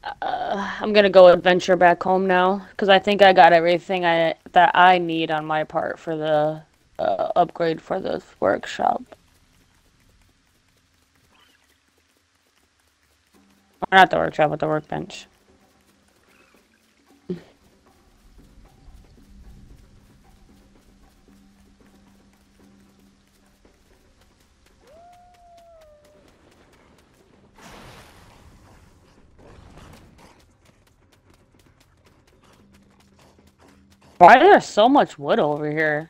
Uh, I'm gonna go adventure back home now because I think I got everything I that I need on my part for the uh, upgrade for the workshop. Or not the workshop, but the workbench. Why is there so much wood over here?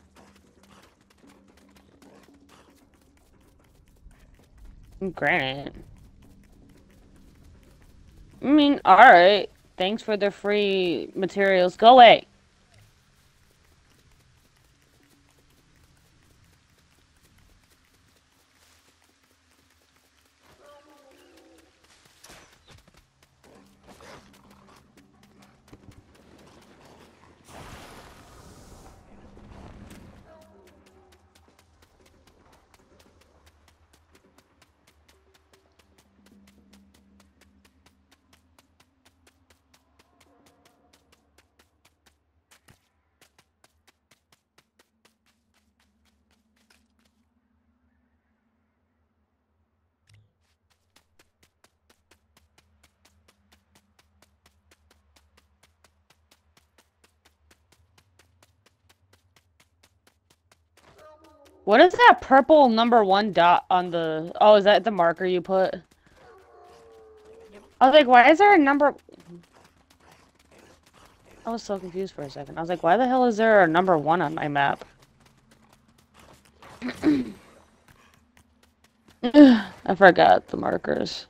Granite. I mean, alright. Thanks for the free materials. Go away. What is that purple number one dot on the... Oh, is that the marker you put? I was like, why is there a number... I was so confused for a second. I was like, why the hell is there a number one on my map? I forgot the markers.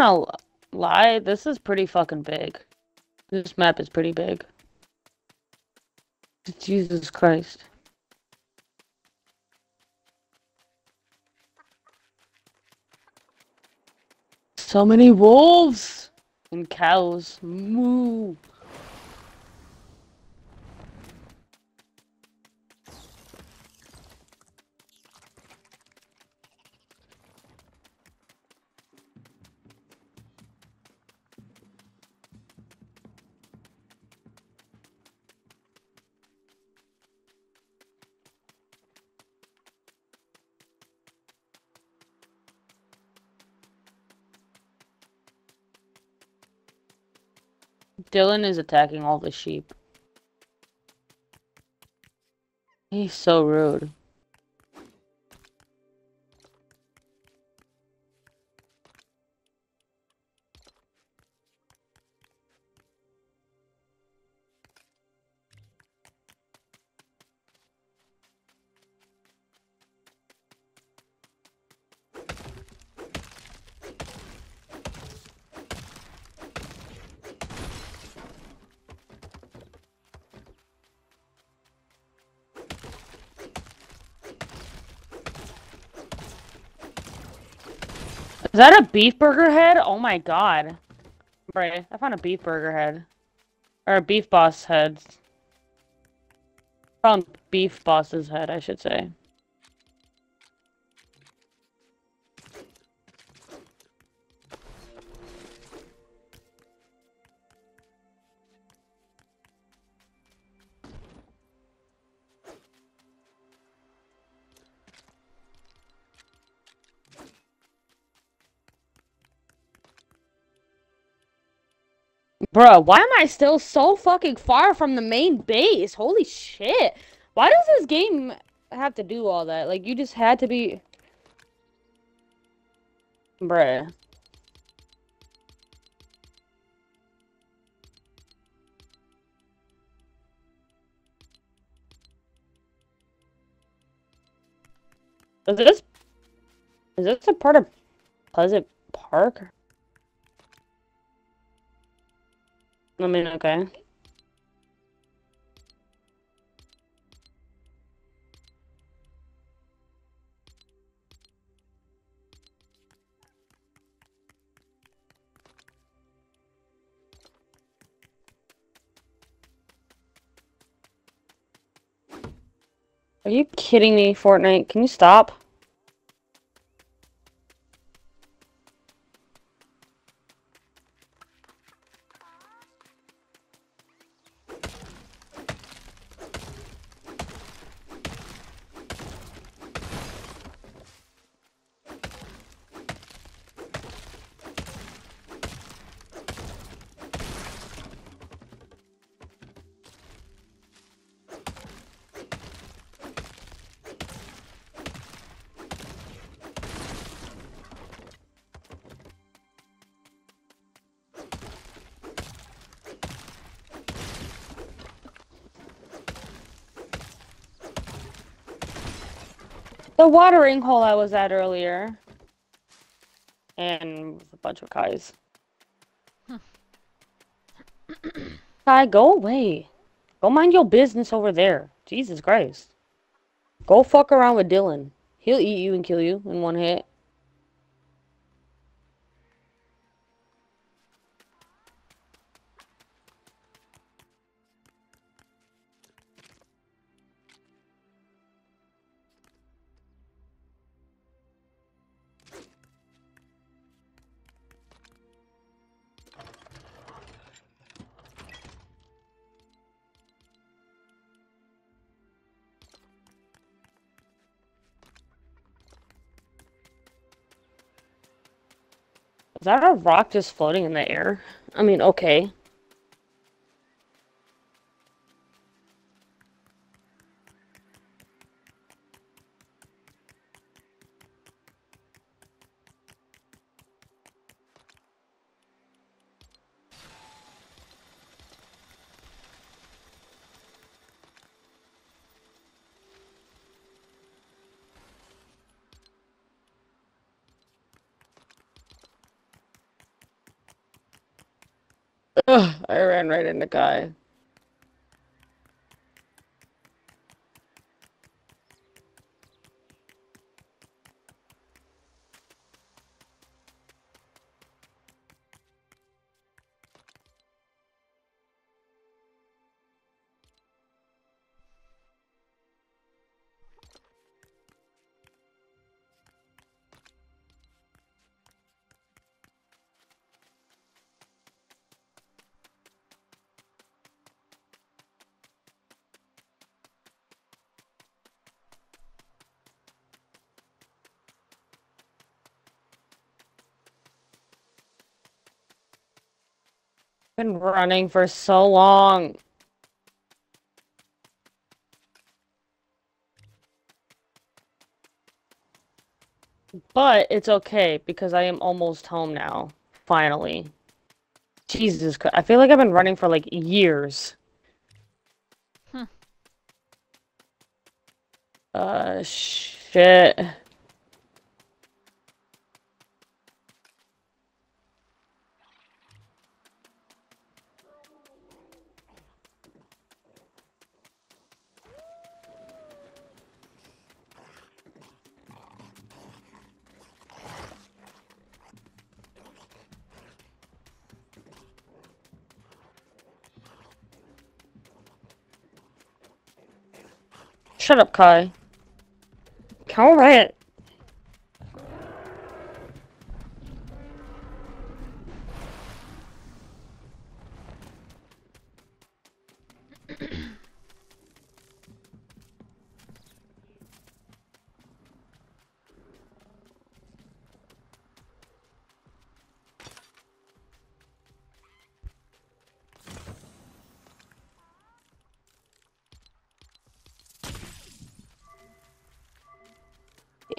Gonna lie, this is pretty fucking big. This map is pretty big. Jesus Christ. So many wolves and cows. Moo. Dylan is attacking all the sheep. He's so rude. That a beef burger head? Oh my god. Right, I found a beef burger head. Or a beef boss head. Found beef boss's head, I should say. Bruh, why am I still so fucking far from the main base? Holy shit. Why does this game have to do all that? Like, you just had to be... Bruh. Is this... Is this a part of Pleasant Park? I mean, okay. Are you kidding me, Fortnite? Can you stop? Watering hole I was at earlier. And a bunch of guys. Hmm. Kai, go away. Go mind your business over there. Jesus Christ. Go fuck around with Dylan. He'll eat you and kill you in one hit. That a rock just floating in the air? I mean, okay. Into Guy. Been running for so long. But it's okay because I am almost home now. Finally. Jesus Christ. I feel like I've been running for like years. Hmm. Uh, shit. Shut up, Kai. Alright.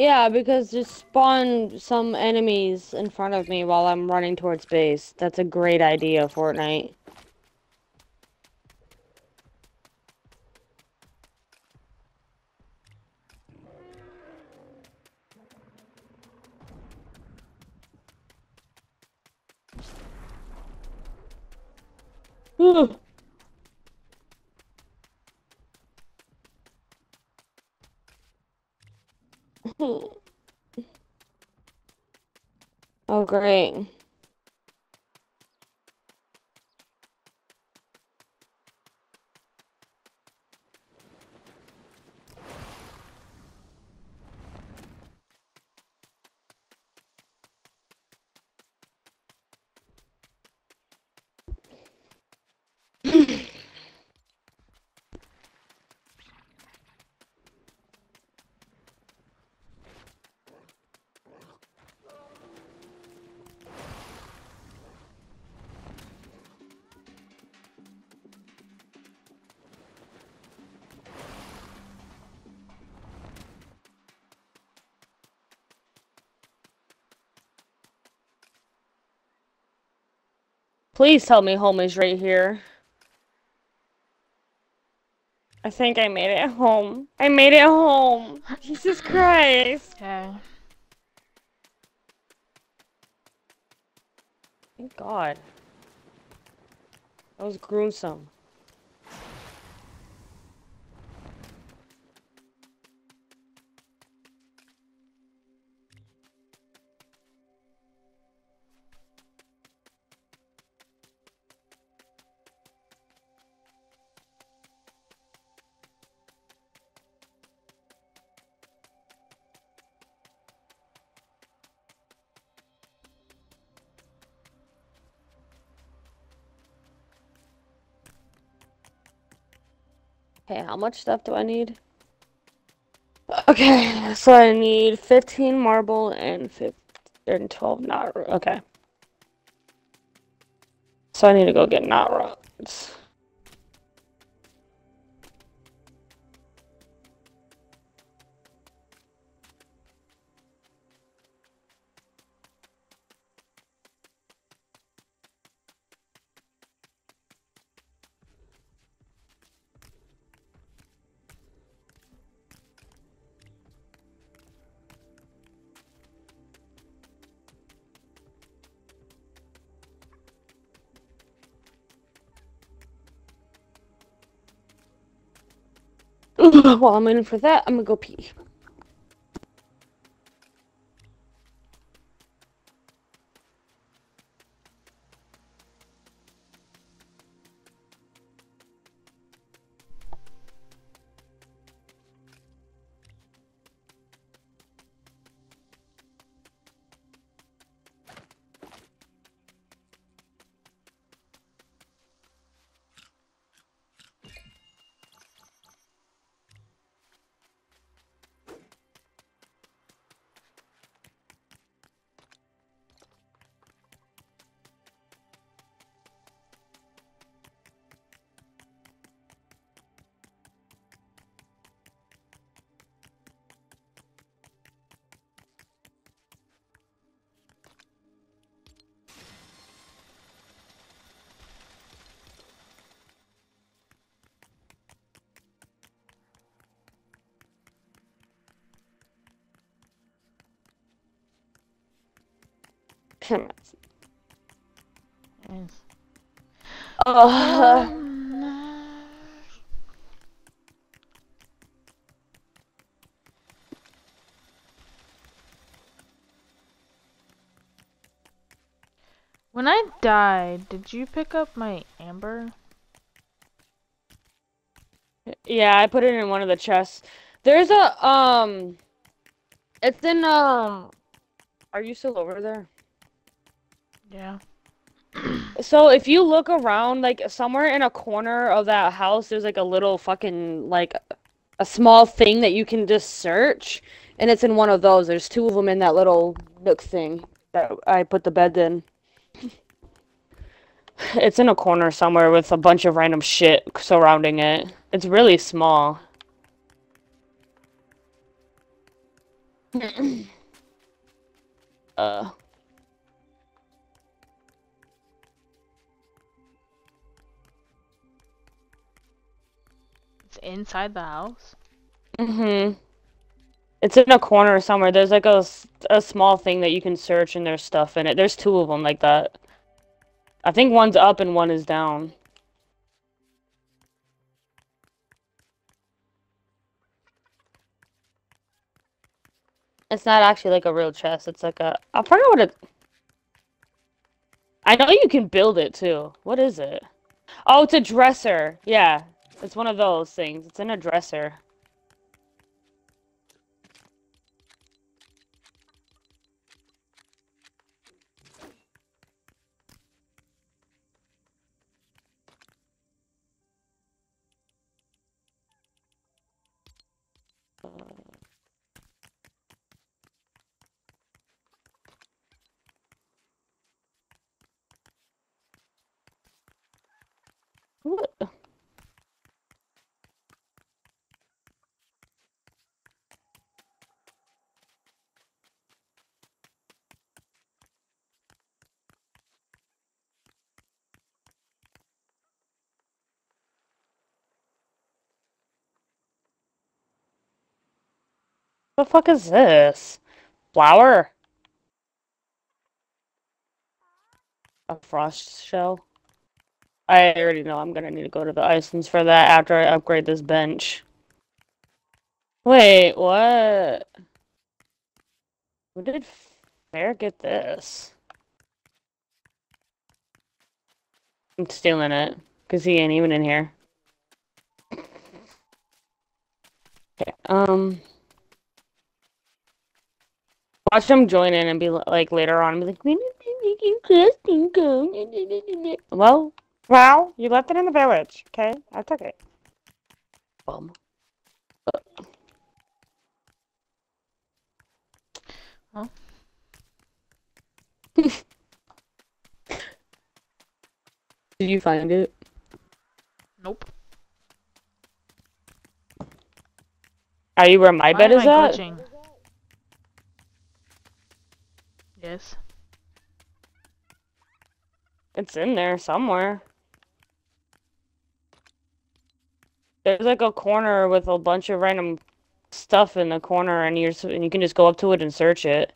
Yeah, because just spawn some enemies in front of me while I'm running towards base. That's a great idea, Fortnite. Ugh. Oh, great. Please tell me home is right here. I think I made it home. I made it home. Jesus Christ. Okay. Thank God. That was gruesome. How much stuff do I need? Okay, so I need 15 marble and 15, and 12 knot. Okay. So I need to go get knot rods. While I'm waiting for that, I'm gonna go pee. When I died, did you pick up my amber? Yeah, I put it in one of the chests. There's a um it's in um Are you still over there? Yeah. So if you look around like somewhere in a corner of that house there's like a little fucking like a small thing that you can just search and it's in one of those. There's two of them in that little nook thing that I put the bed in. It's in a corner somewhere with a bunch of random shit surrounding it. It's really small. uh. Inside the house. Mhm. It's in a corner somewhere. There's like a, a small thing that you can search and there's stuff in it. There's two of them like that. I think one's up and one is down. It's not actually like a real chest. It's like a. I forgot what it. I know you can build it too. What is it? Oh, it's a dresser. Yeah, it's one of those things. It's in a dresser. What the fuck is this? Flower? A frost shell? I already know I'm gonna need to go to the Icelands for that after I upgrade this bench. Wait, what? Who did Fair get this? I'm stealing it, because he ain't even in here. Okay, um... Watch them join in and be like later on, be like, "We need to make you go." Well, well, you left it in the village, okay? I took it. Bum. Well. Did you find it? Nope. Are you where my Why bed am is I at? glitching? Yes. It's in there somewhere. There's like a corner with a bunch of random stuff in the corner, and you're and you can just go up to it and search it.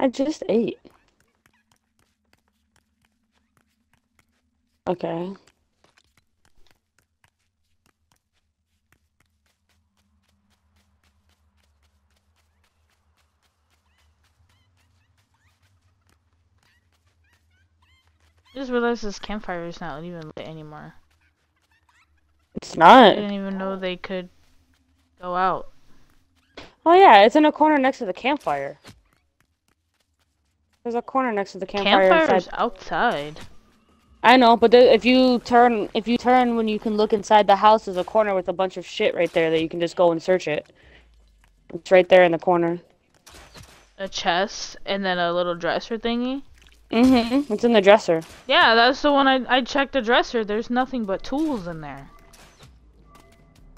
I just ate. Okay. I just realized this campfire is not even lit anymore. It's not. I didn't even know they could go out. Oh yeah, it's in a corner next to the campfire. There's a corner next to the campfire Campfire's inside. outside. I know, but there, if you turn, if you turn when you can look inside the house, there's a corner with a bunch of shit right there that you can just go and search it. It's right there in the corner. A chest and then a little dresser thingy. Mm-hmm. It's in the dresser. Yeah, that's the one I I checked the dresser. There's nothing but tools in there.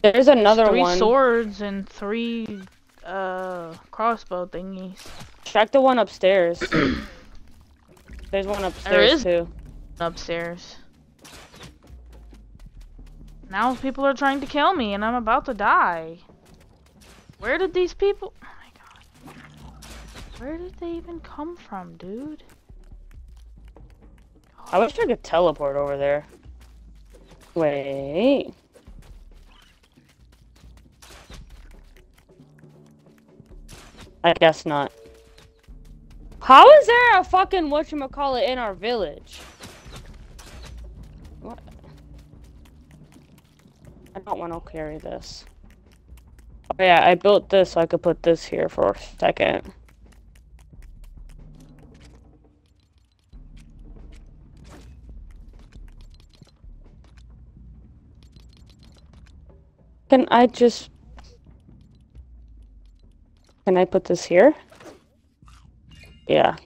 There's another three one. swords and three uh crossbow thingies. Check the one upstairs. There's one upstairs there is too. upstairs. Now people are trying to kill me and I'm about to die. Where did these people Oh my god. Where did they even come from, dude? I wish I could teleport over there. Wait. I guess not. How is there a fucking whatchamacallit in our village? What? I don't want to carry this. Oh yeah, I built this so I could put this here for a second. Can I just... Can I put this here? Yeah.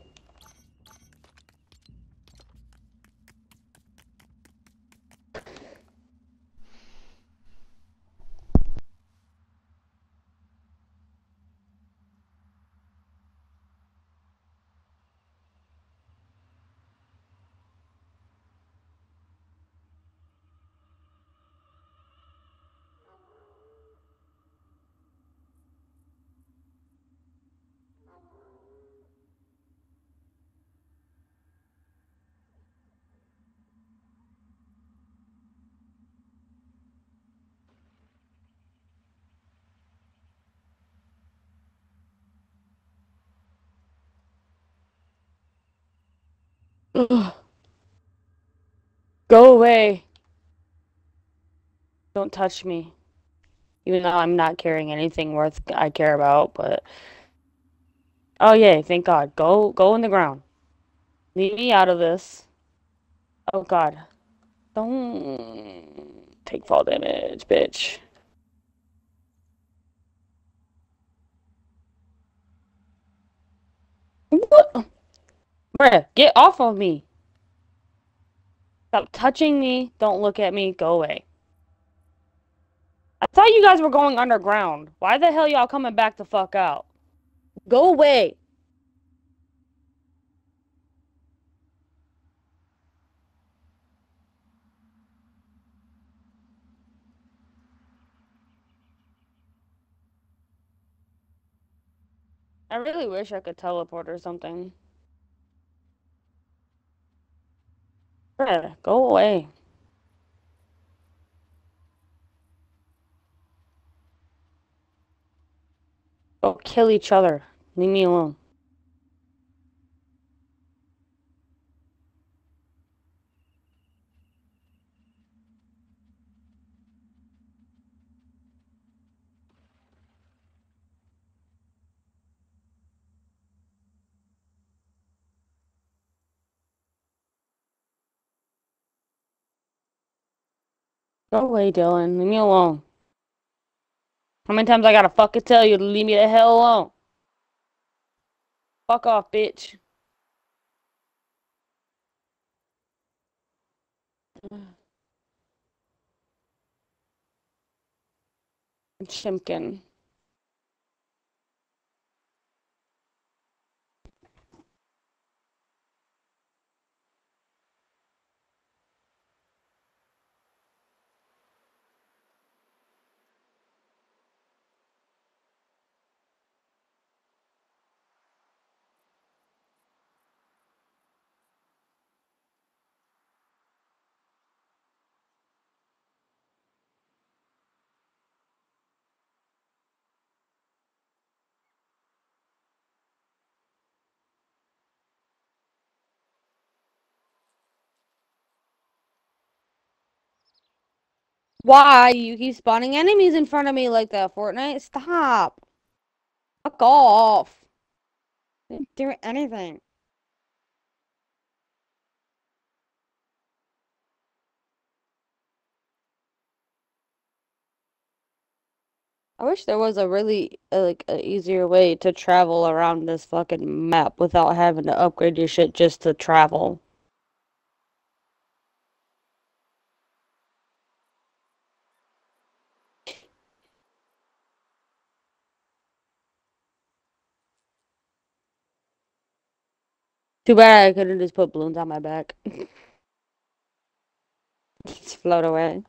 Ugh. Go away. Don't touch me. Even though I'm not carrying anything worth I care about, but Oh yay, thank God. Go go in the ground. Leave me out of this. Oh God. Don't take fall damage, bitch. What? Bruh, get off of me. Stop touching me. Don't look at me. Go away. I thought you guys were going underground. Why the hell y'all coming back the fuck out? Go away. I really wish I could teleport or something. Go away. Go kill each other. Leave me alone. Go away, Dylan. Leave me alone. How many times I gotta fucking tell you to leave me the hell alone? Fuck off, bitch. Chimkin. Why you keep spawning enemies in front of me like that, Fortnite? Stop. Fuck off. Didn't do anything. I wish there was a really uh, like a easier way to travel around this fucking map without having to upgrade your shit just to travel. Too bad I couldn't just put balloons on my back. just float away.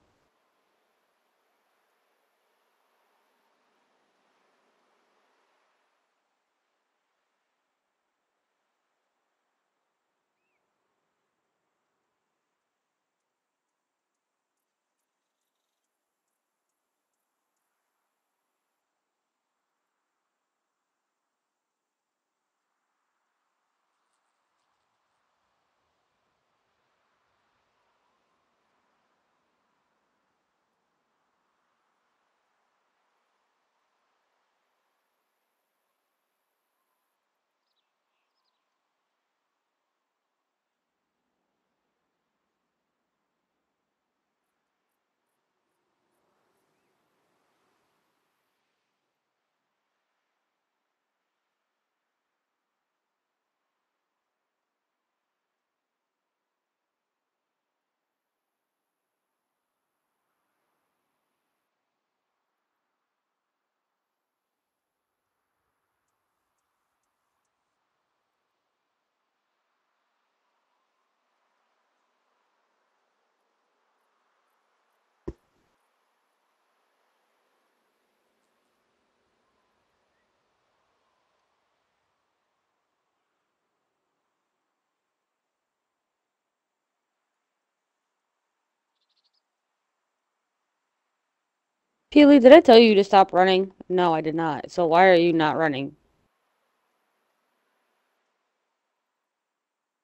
Peely, did I tell you to stop running? No, I did not. So why are you not running?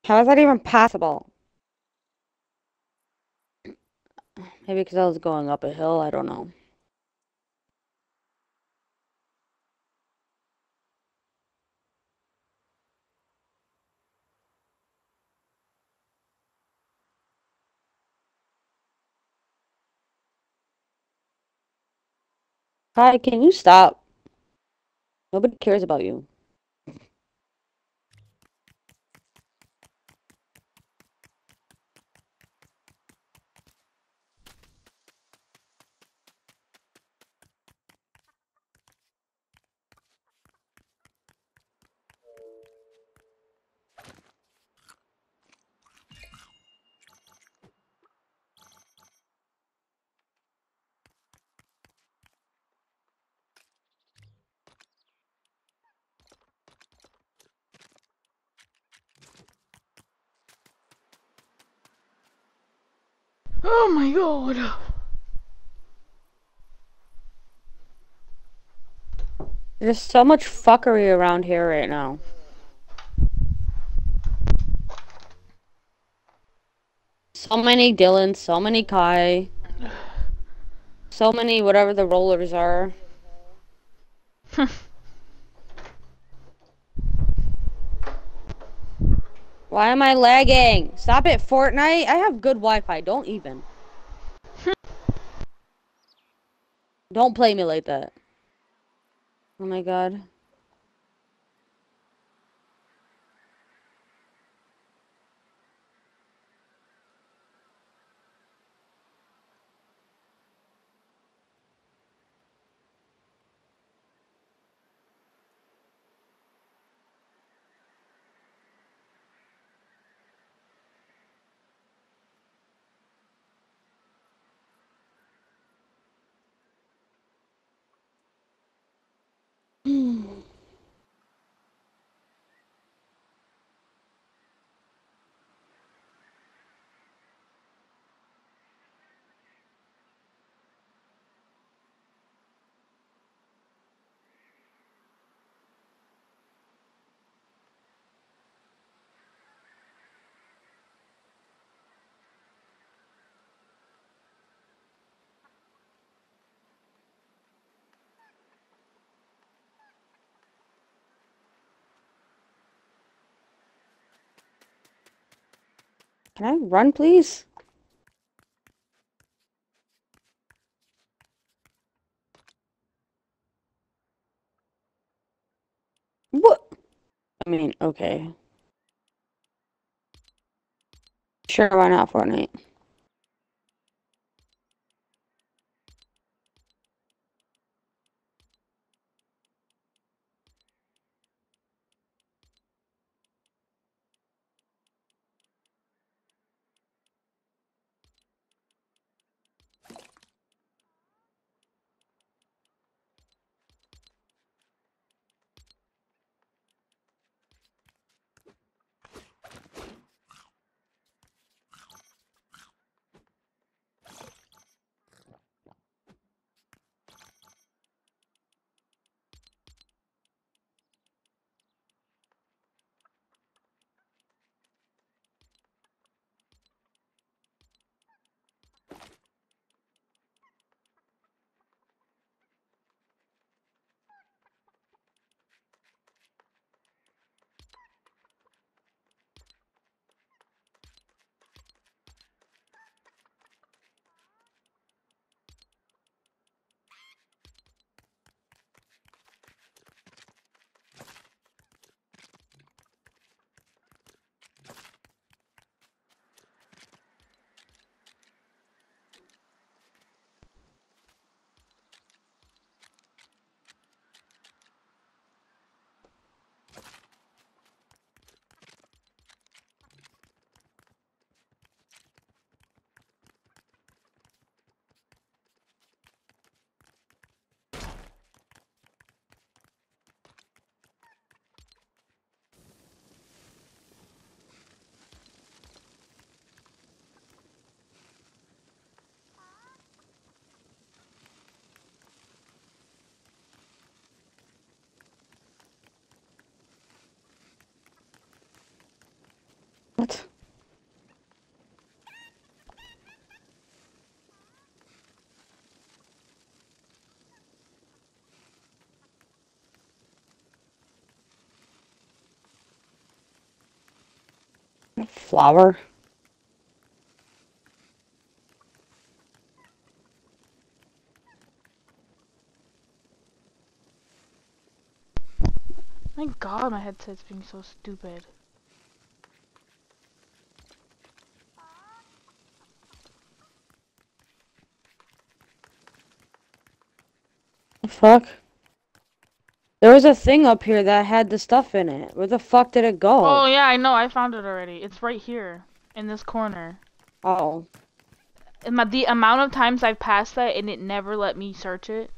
How is that even possible? Maybe because I was going up a hill, I don't know. Hi, can you stop? Nobody cares about you. Oh There's so much fuckery around here right now. So many Dylan, so many Kai. So many whatever the rollers are. Why am I lagging? Stop it, Fortnite. I have good Wi-Fi. Don't even. Don't play me like that. Oh my god. Hmm. Can I run, please? What? I mean, okay. Sure, why not Fortnite? Flower? My god, my headset's being so stupid. The fuck? There was a thing up here that had the stuff in it. Where the fuck did it go? Oh yeah, I know, I found it already. It's right here, in this corner. Oh. The amount of times I've passed that and it never let me search it.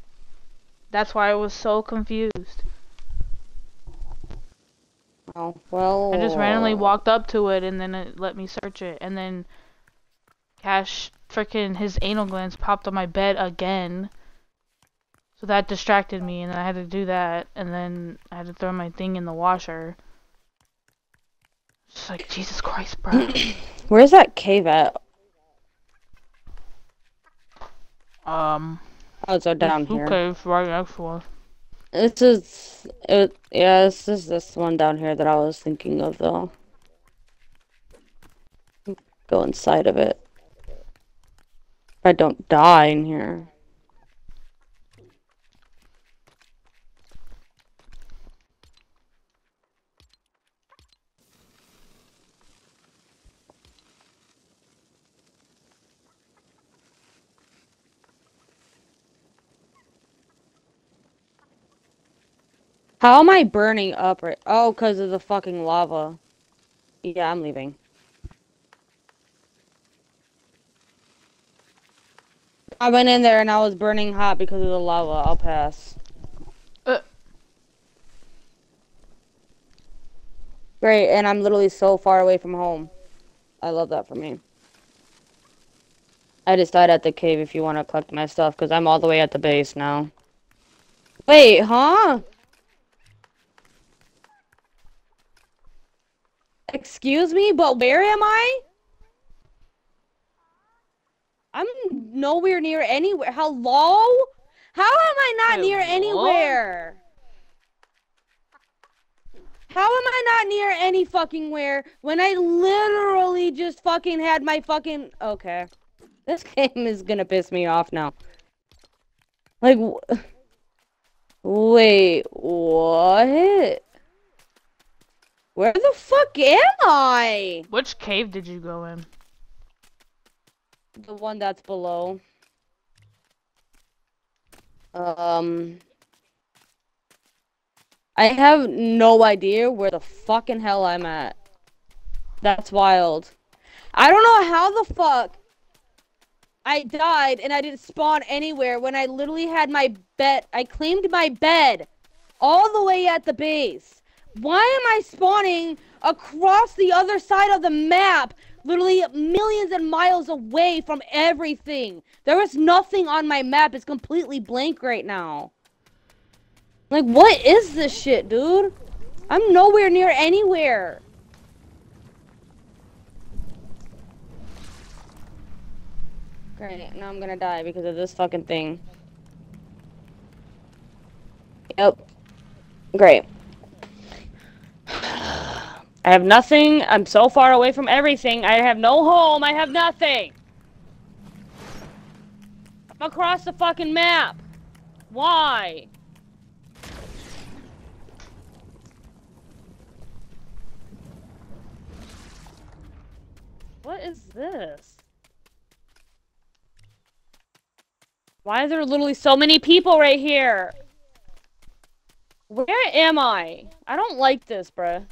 That's why I was so confused. Oh, well. I just randomly walked up to it and then it let me search it. And then Cash freaking his anal glands popped on my bed again. So that distracted me and then I had to do that and then I had to throw my thing in the washer. Just like Jesus Christ, bro. Where's that cave at? um Oh, it's down here. It's right next to us. This is it. Yeah, this is this one down here that I was thinking of, though. Go inside of it. If I don't die in here. How am I burning up right? Oh, because of the fucking lava. Yeah, I'm leaving. I went in there and I was burning hot because of the lava. I'll pass. Uh. Great, and I'm literally so far away from home. I love that for me. I just died at the cave if you want to collect my stuff, because I'm all the way at the base now. Wait, huh? Excuse me, but where am I? I'm nowhere near anywhere. Hello? How am I not near anywhere? How am I not near any fucking where when I literally just fucking had my fucking okay. This game is gonna piss me off now. Like, wait, what? Where the fuck am I? Which cave did you go in? The one that's below. Um. I have no idea where the fucking hell I'm at. That's wild. I don't know how the fuck I died and I didn't spawn anywhere when I literally had my bed. I claimed my bed all the way at the base. Why am I spawning across the other side of the map? Literally millions and miles away from everything. There is nothing on my map. It's completely blank right now. Like, what is this shit, dude? I'm nowhere near anywhere. Great, now I'm gonna die because of this fucking thing. Yep. Great. I have nothing. I'm so far away from everything. I have no home. I have nothing. I'm across the fucking map. Why? What is this? Why are there literally so many people right here? Where am I? I don't like this, bruh.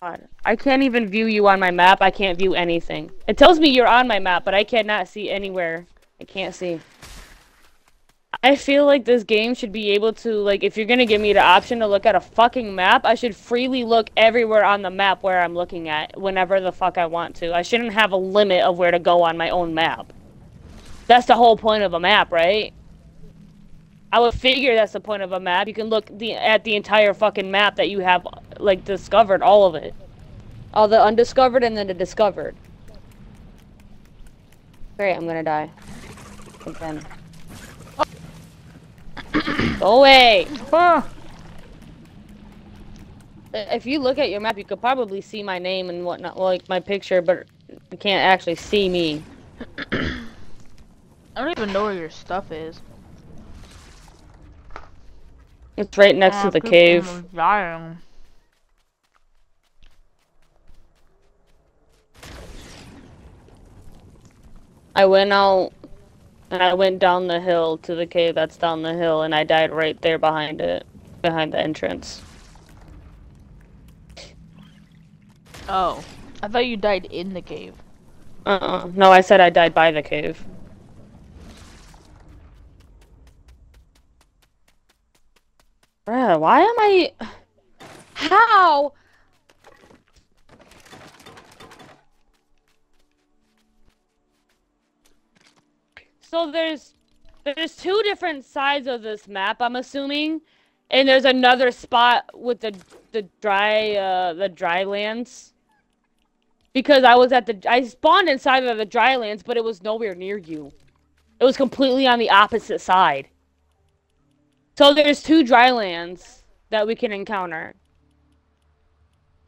God. I can't even view you on my map. I can't view anything. It tells me you're on my map, but I cannot see anywhere. I can't see. I feel like this game should be able to, like, if you're gonna give me the option to look at a fucking map, I should freely look everywhere on the map where I'm looking at, whenever the fuck I want to. I shouldn't have a limit of where to go on my own map. That's the whole point of a map, right? I would figure that's the point of a map. You can look the at the entire fucking map that you have, like, discovered, all of it. All the undiscovered and then the discovered. Great, I'm gonna die. Again. Go away! Ah, If you look at your map, you could probably see my name and whatnot, like my picture, but you can't actually see me. I don't even know where your stuff is. It's right next to the cave. dying. I went out and I went down the hill to the cave that's down the hill and I died right there behind it. Behind the entrance. Oh, I thought you died in the cave. Uh-uh. No, I said I died by the cave. Bruh, why am I... How? So there's there's two different sides of this map, I'm assuming. And there's another spot with the the dry uh the dry lands. Because I was at the I spawned inside of the dry lands, but it was nowhere near you. It was completely on the opposite side. So there's two dry lands that we can encounter.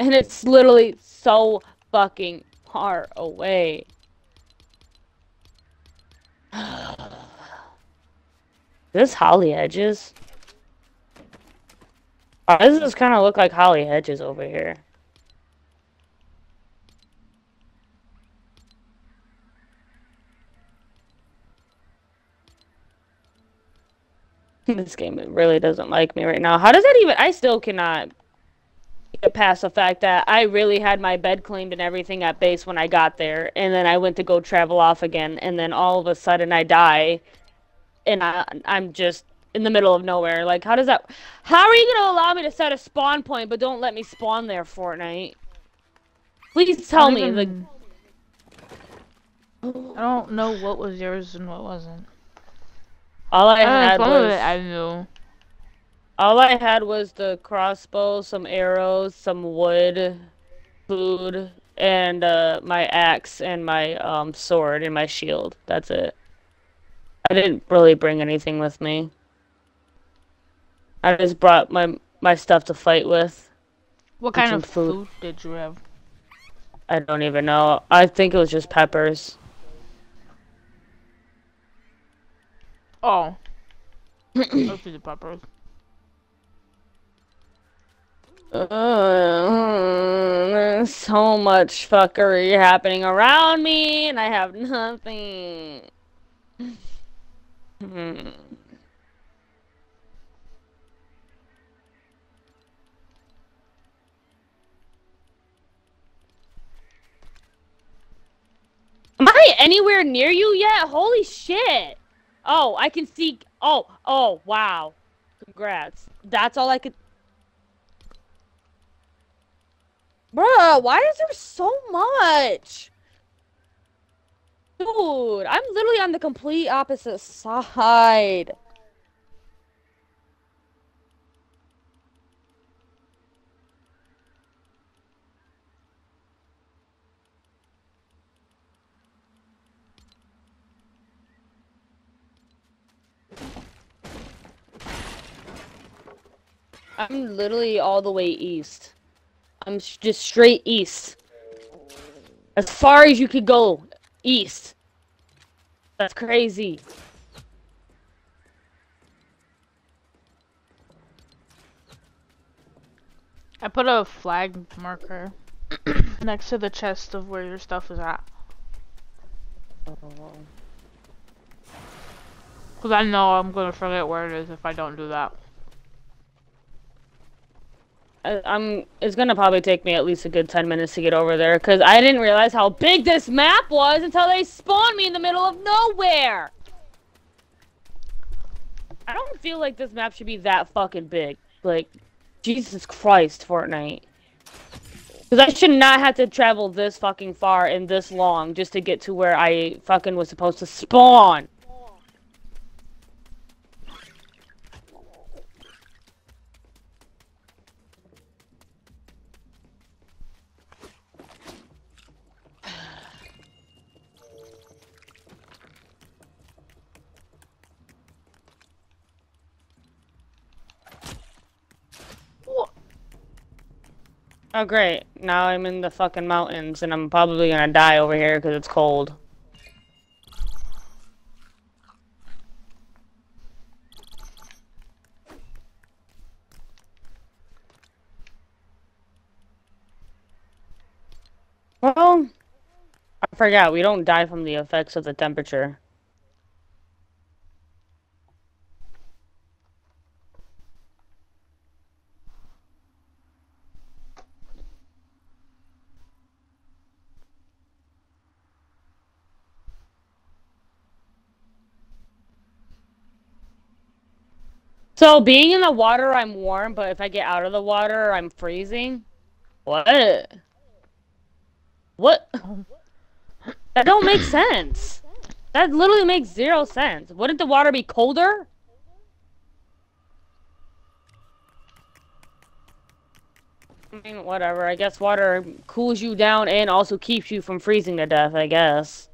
And it's literally so fucking far away. this holly hedges? Oh, this does kind of look like holly hedges over here. This game really doesn't like me right now. How does that even? I still cannot get past the fact that I really had my bed cleaned and everything at base when I got there, and then I went to go travel off again, and then all of a sudden I die, and I I'm just in the middle of nowhere. Like, how does that? How are you gonna allow me to set a spawn point, but don't let me spawn there, Fortnite? Please tell me. Like, I don't know what was yours and what wasn't. All I Uh, had was it I knew. all I had was the crossbow, some arrows, some wood, food, and uh, my axe and my um, sword and my shield. That's it. I didn't really bring anything with me. I just brought my my stuff to fight with. What kind of food. food did you have? I don't even know. I think it was just peppers. Oh. Those are the peppers. Uh, there's so much fuckery happening around me, and I have nothing. Hmm. Am I anywhere near you yet? Holy shit! Oh, I can see. Oh, oh, wow. Congrats. That's all I could. Bruh, why is there so much? Dude, I'm literally on the complete opposite side. I'm literally all the way east. I'm just straight east. As far as you could go east. That's crazy. I put a flag marker next to the chest of where your stuff is at. Oh. Because I know I'm going to forget where it is if I don't do that. I, I'm. It's gonna probably take me at least a good ten minutes to get over there because I didn't realize how big this map was until they spawned me in the middle of nowhere. I don't feel like this map should be that fucking big. Like, Jesus Christ, Fortnite. Because I should not have to travel this fucking far and this long just to get to where I fucking was supposed to spawn. Oh great, now I'm in the fucking mountains and I'm probably gonna die over here because it's cold. Well, I forgot, we don't die from the effects of the temperature. So being in the water, I'm warm, but if I get out of the water, I'm freezing. What? What? That don't make sense. That literally makes zero sense. Wouldn't the water be colder? I mean, whatever. I guess water cools you down and also keeps you from freezing to death, I guess.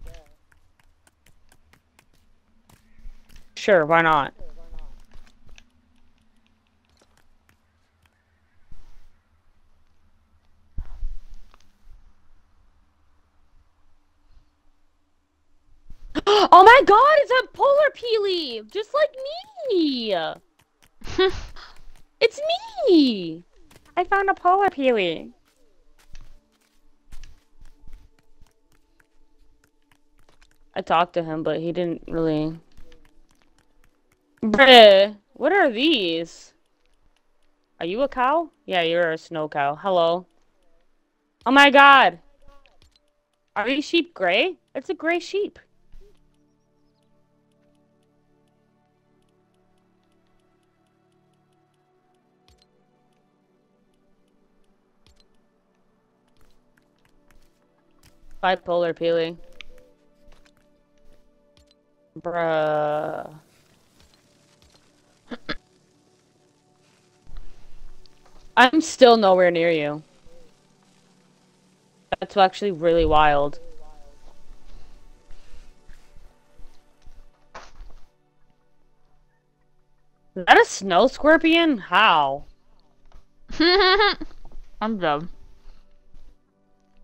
Sure, why not? Oh my god, it's a polar peely! Just like It's me! I found a polar peely. I talked to him, but he didn't really. Bruh. What are these? Are you a cow? Yeah, you're a snow cow. Hello. Oh my god. Are these sheep gray? It's a gray sheep. Bipolar peeling. Bruh. I'm still nowhere near you. That's actually really wild. Is that a snow scorpion? How? I'm dumb.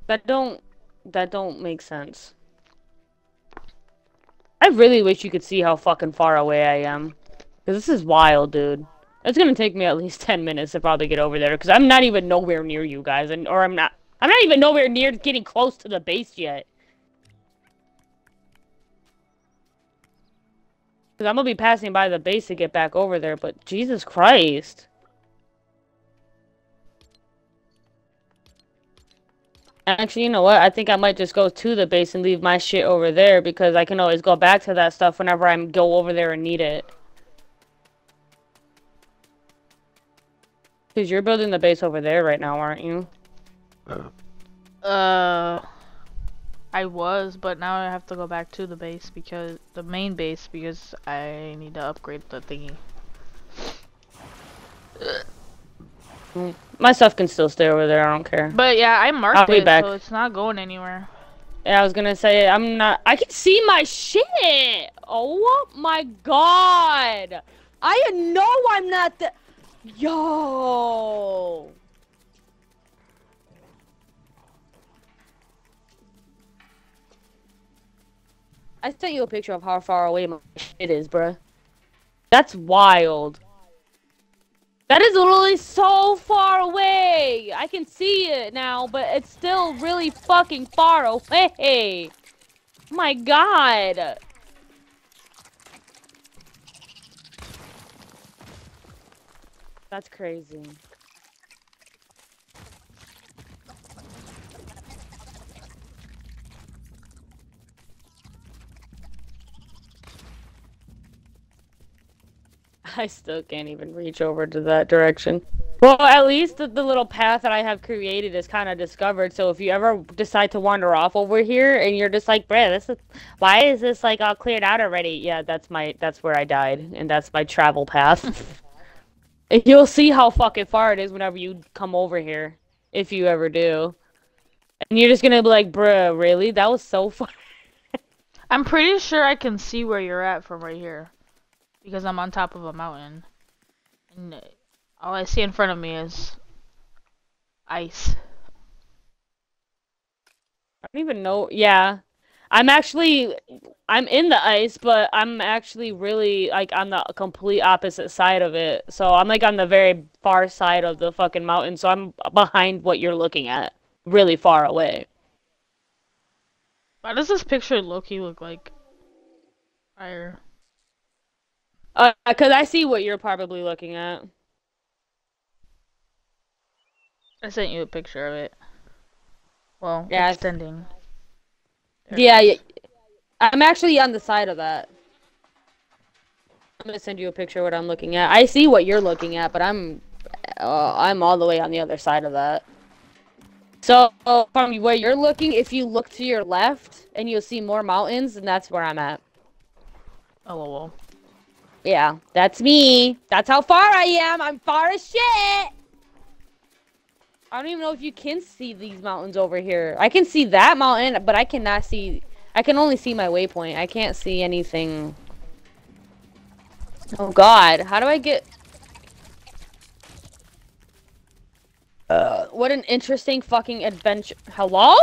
That don't that don't make sense. I really wish you could see how fucking far away I am. Cause this is wild, dude. It's gonna take me at least 10 minutes to probably get over there, because I'm not even nowhere near you guys, and or I'm not I'm not even nowhere near getting close to the base yet. Because I'm gonna be passing by the base to get back over there, but Jesus Christ. Actually, you know what? I think I might just go to the base and leave my shit over there because I can always go back to that stuff whenever I go over there and need it. Because you're building the base over there right now, aren't you? Uh, I was, but now I have to go back to the base because the main base because I need to upgrade the thingy. My stuff can still stay over there, I don't care. But yeah, I marked I'll be it, back. so it's not going anywhere. Yeah, I was gonna say, I'm not- I can see my shit! Oh my god! I know I'm not the- Yo! I sent you a picture of how far away my shit is, bruh. That's wild. That is literally so far away. I can see it now, but it's still really fucking far away. My god. That's crazy. I still can't even reach over to that direction. Well, at least the, the little path that I have created is kind of discovered. So if you ever decide to wander off over here and you're just like, bruh, this is why is this like all cleared out already? Yeah, that's my that's where I died, and that's my travel path. You'll see how fucking far it is whenever you come over here, if you ever do. And you're just gonna be like, bruh, really? That was so far. I'm pretty sure I can see where you're at from right here, because I'm on top of a mountain, and uh, all I see in front of me is ice. I don't even know. Yeah. I'm actually I'm in the ice, but I'm actually really like on the complete opposite side of it. So I'm like on the very far side of the fucking mountain. So I'm behind what you're looking at, really far away. Why does this picture Loki look like? Fire. Uh, cause I see what you're probably looking at. I sent you a picture of it. Well, Yeah, extending. Yeah, yeah, I'm actually on the side of that. I'm gonna send you a picture of what I'm looking at. I see what you're looking at, but I'm uh, I'm all the way on the other side of that. So from where you're looking, if you look to your left and you'll see more mountains, and that's where I'm at. Oh well. Yeah, that's me. That's how far I am. I'm far as shit. I don't even know if you can see these mountains over here. I can see that mountain, but I cannot see. I can only see my waypoint. I can't see anything. Oh God, how do I get? Uh, what an interesting fucking adventure. Hello?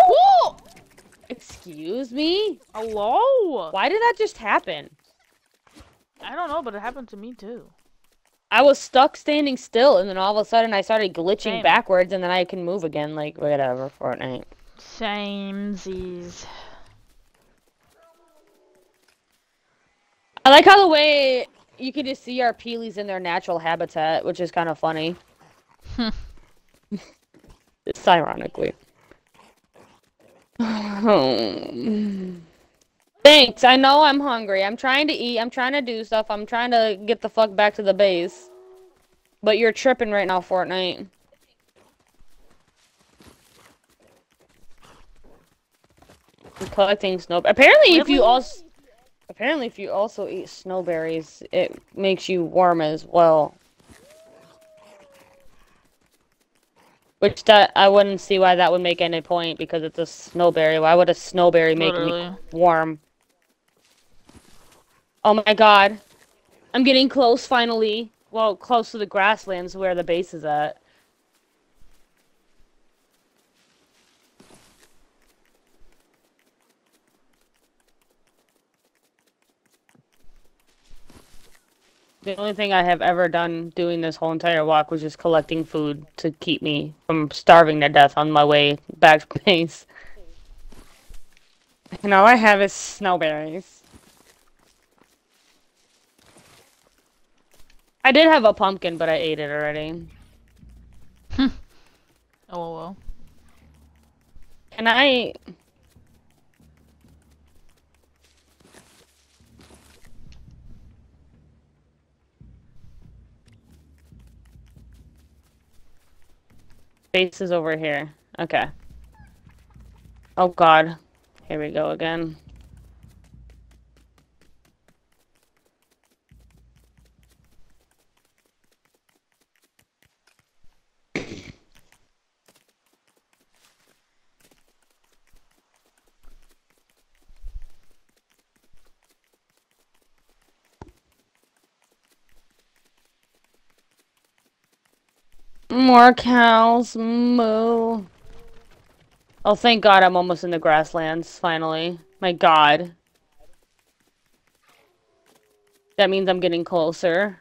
Excuse me? Hello. Why did that just happen? I don't know, but it happened to me too. I was stuck standing still, and then all of a sudden I started glitching Same. backwards, and then I can move again. Like whatever, Fortnite. Samesies. I like how the way you can just see our peelies in their natural habitat, which is kind of funny. it's ironically. Um. Thanks. I know I'm hungry. I'm trying to eat. I'm trying to do stuff. I'm trying to get the fuck back to the base. But you're tripping right now, Fortnite. I'm collecting snow. Apparently, if you also apparently if you also eat snowberries, it makes you warm as well. Which that I wouldn't see why that would make any point because it's a snowberry. Why would a snowberry make me warm? Oh my god. I'm getting close finally. Well, close to the grasslands where the base is at. The only thing I have ever done doing this whole entire walk was just collecting food to keep me from starving to death on my way back to base. And all I have is snowberries. I did have a pumpkin, but I ate it already. Oh well, well. Can I... Base is over here. Okay. Oh god. Here we go again. More cows. Moo. Oh, thank God I'm almost in the grasslands, finally. My God. That means I'm getting closer.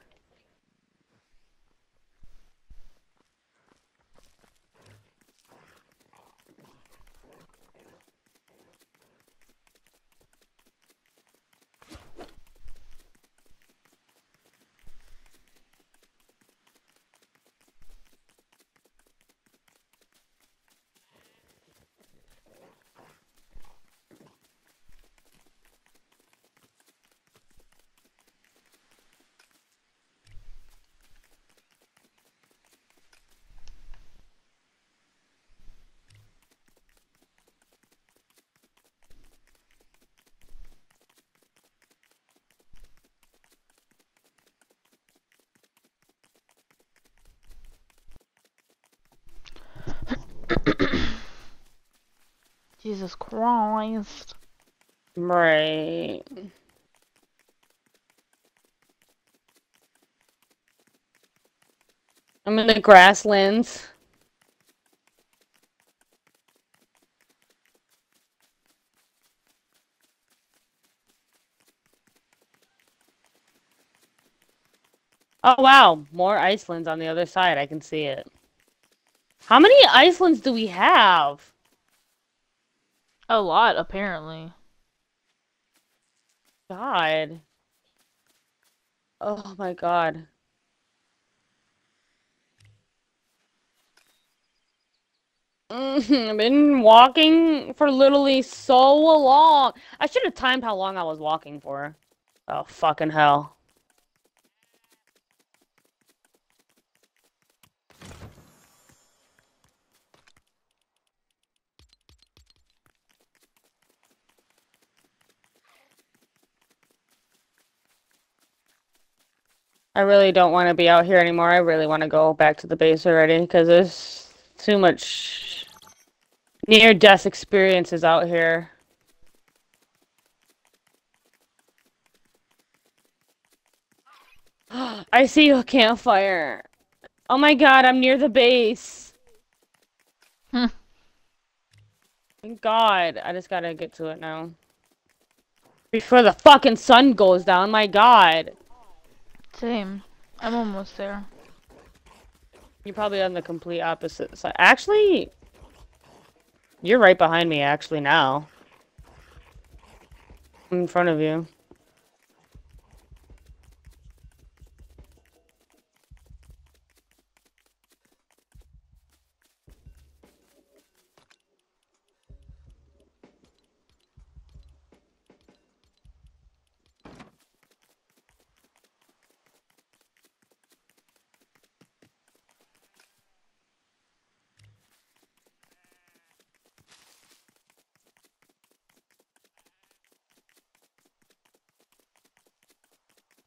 Jesus Christ. Right. I'm in the grasslands. Oh wow, more Icelands on the other side. I can see it. How many Icelands do we have? A lot, apparently. God. Oh my god. I've been walking for literally so long. I should have timed how long I was walking for. Oh, fucking hell. I really don't want to be out here anymore. I really want to go back to the base already because there's too much near-death experiences out here. I see a campfire. Oh my god, I'm near the base. Hmm. Thank God, I just gotta get to it now. Before the fucking sun goes down, my god. Same. I'm almost there. You're probably on the complete opposite side. Actually, you're right behind me, actually, now. I'm in front of you.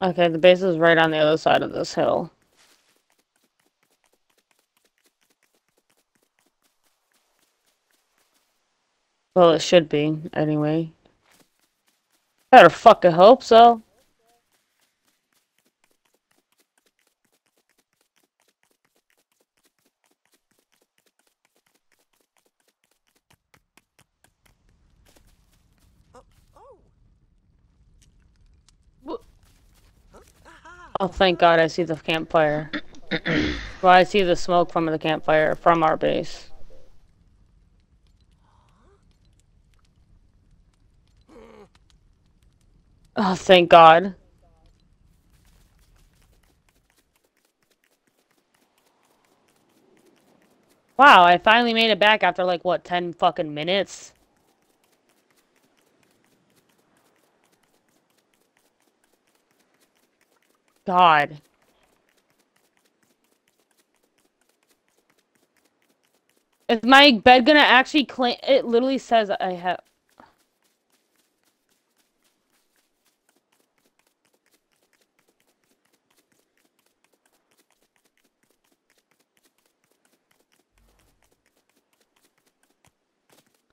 Okay, the base is right on the other side of this hill. Well, it should be, anyway. Better fucking hope so. Oh, thank God I see the campfire. well, I see the smoke from the campfire from our base. Oh, thank God. Wow, I finally made it back after like, what, 10 fucking minutes? God. Is my bed gonna actually claim- It literally says I have-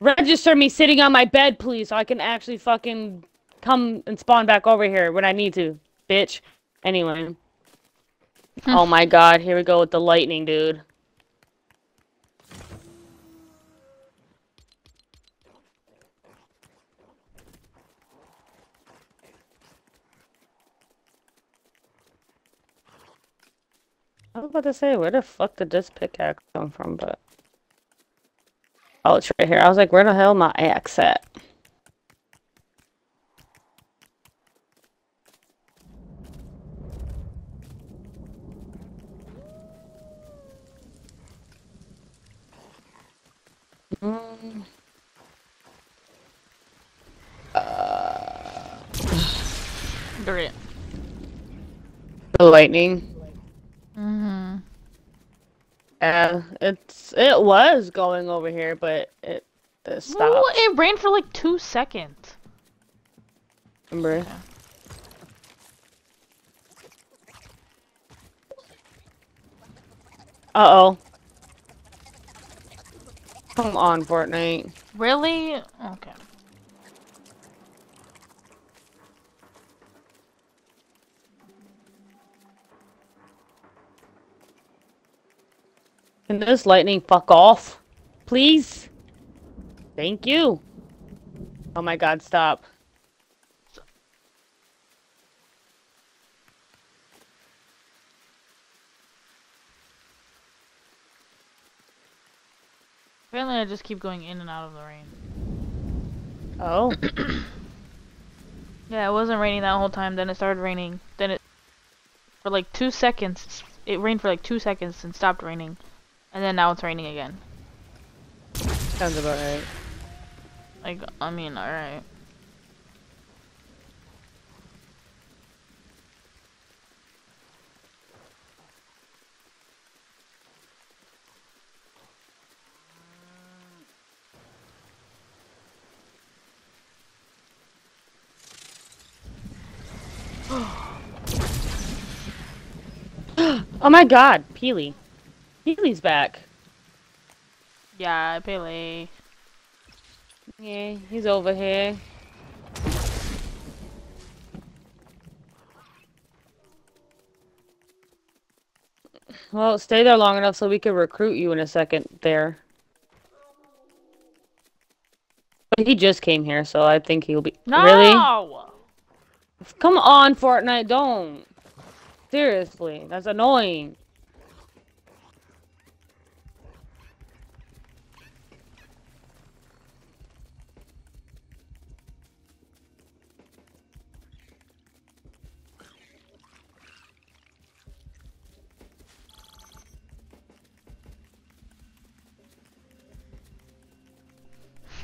Register me sitting on my bed, please, so I can actually fucking come and spawn back over here when I need to, bitch. Anyway. Hmm. oh my god, here we go with the lightning, dude. I was about to say, where the fuck did this pickaxe come from, but... Oh, it's right here. I was like, where the hell my axe at? Great. the lightning. Mm-hmm. Yeah, it's it was going over here, but it, it stopped. Well, it rained for like two seconds. Remember? Uh oh. Come on, Fortnite. Really? Okay. Can this lightning fuck off? Please? Thank you. Oh my god, stop. Apparently, I just keep going in and out of the rain. Oh. Yeah, it wasn't raining that whole time. Then it started raining. Then it, for like two seconds, it rained for like two seconds and stopped raining, and then now it's raining again. Sounds about right. Like, I mean, all right. Oh my god, Peely. Peely's back. Yeah, Peely. Yeah, he's over here. Well, stay there long enough so we can recruit you in a second there. But he just came here, so I think he'll be- No! Really? Come on, Fortnite, don't! Seriously, that's annoying.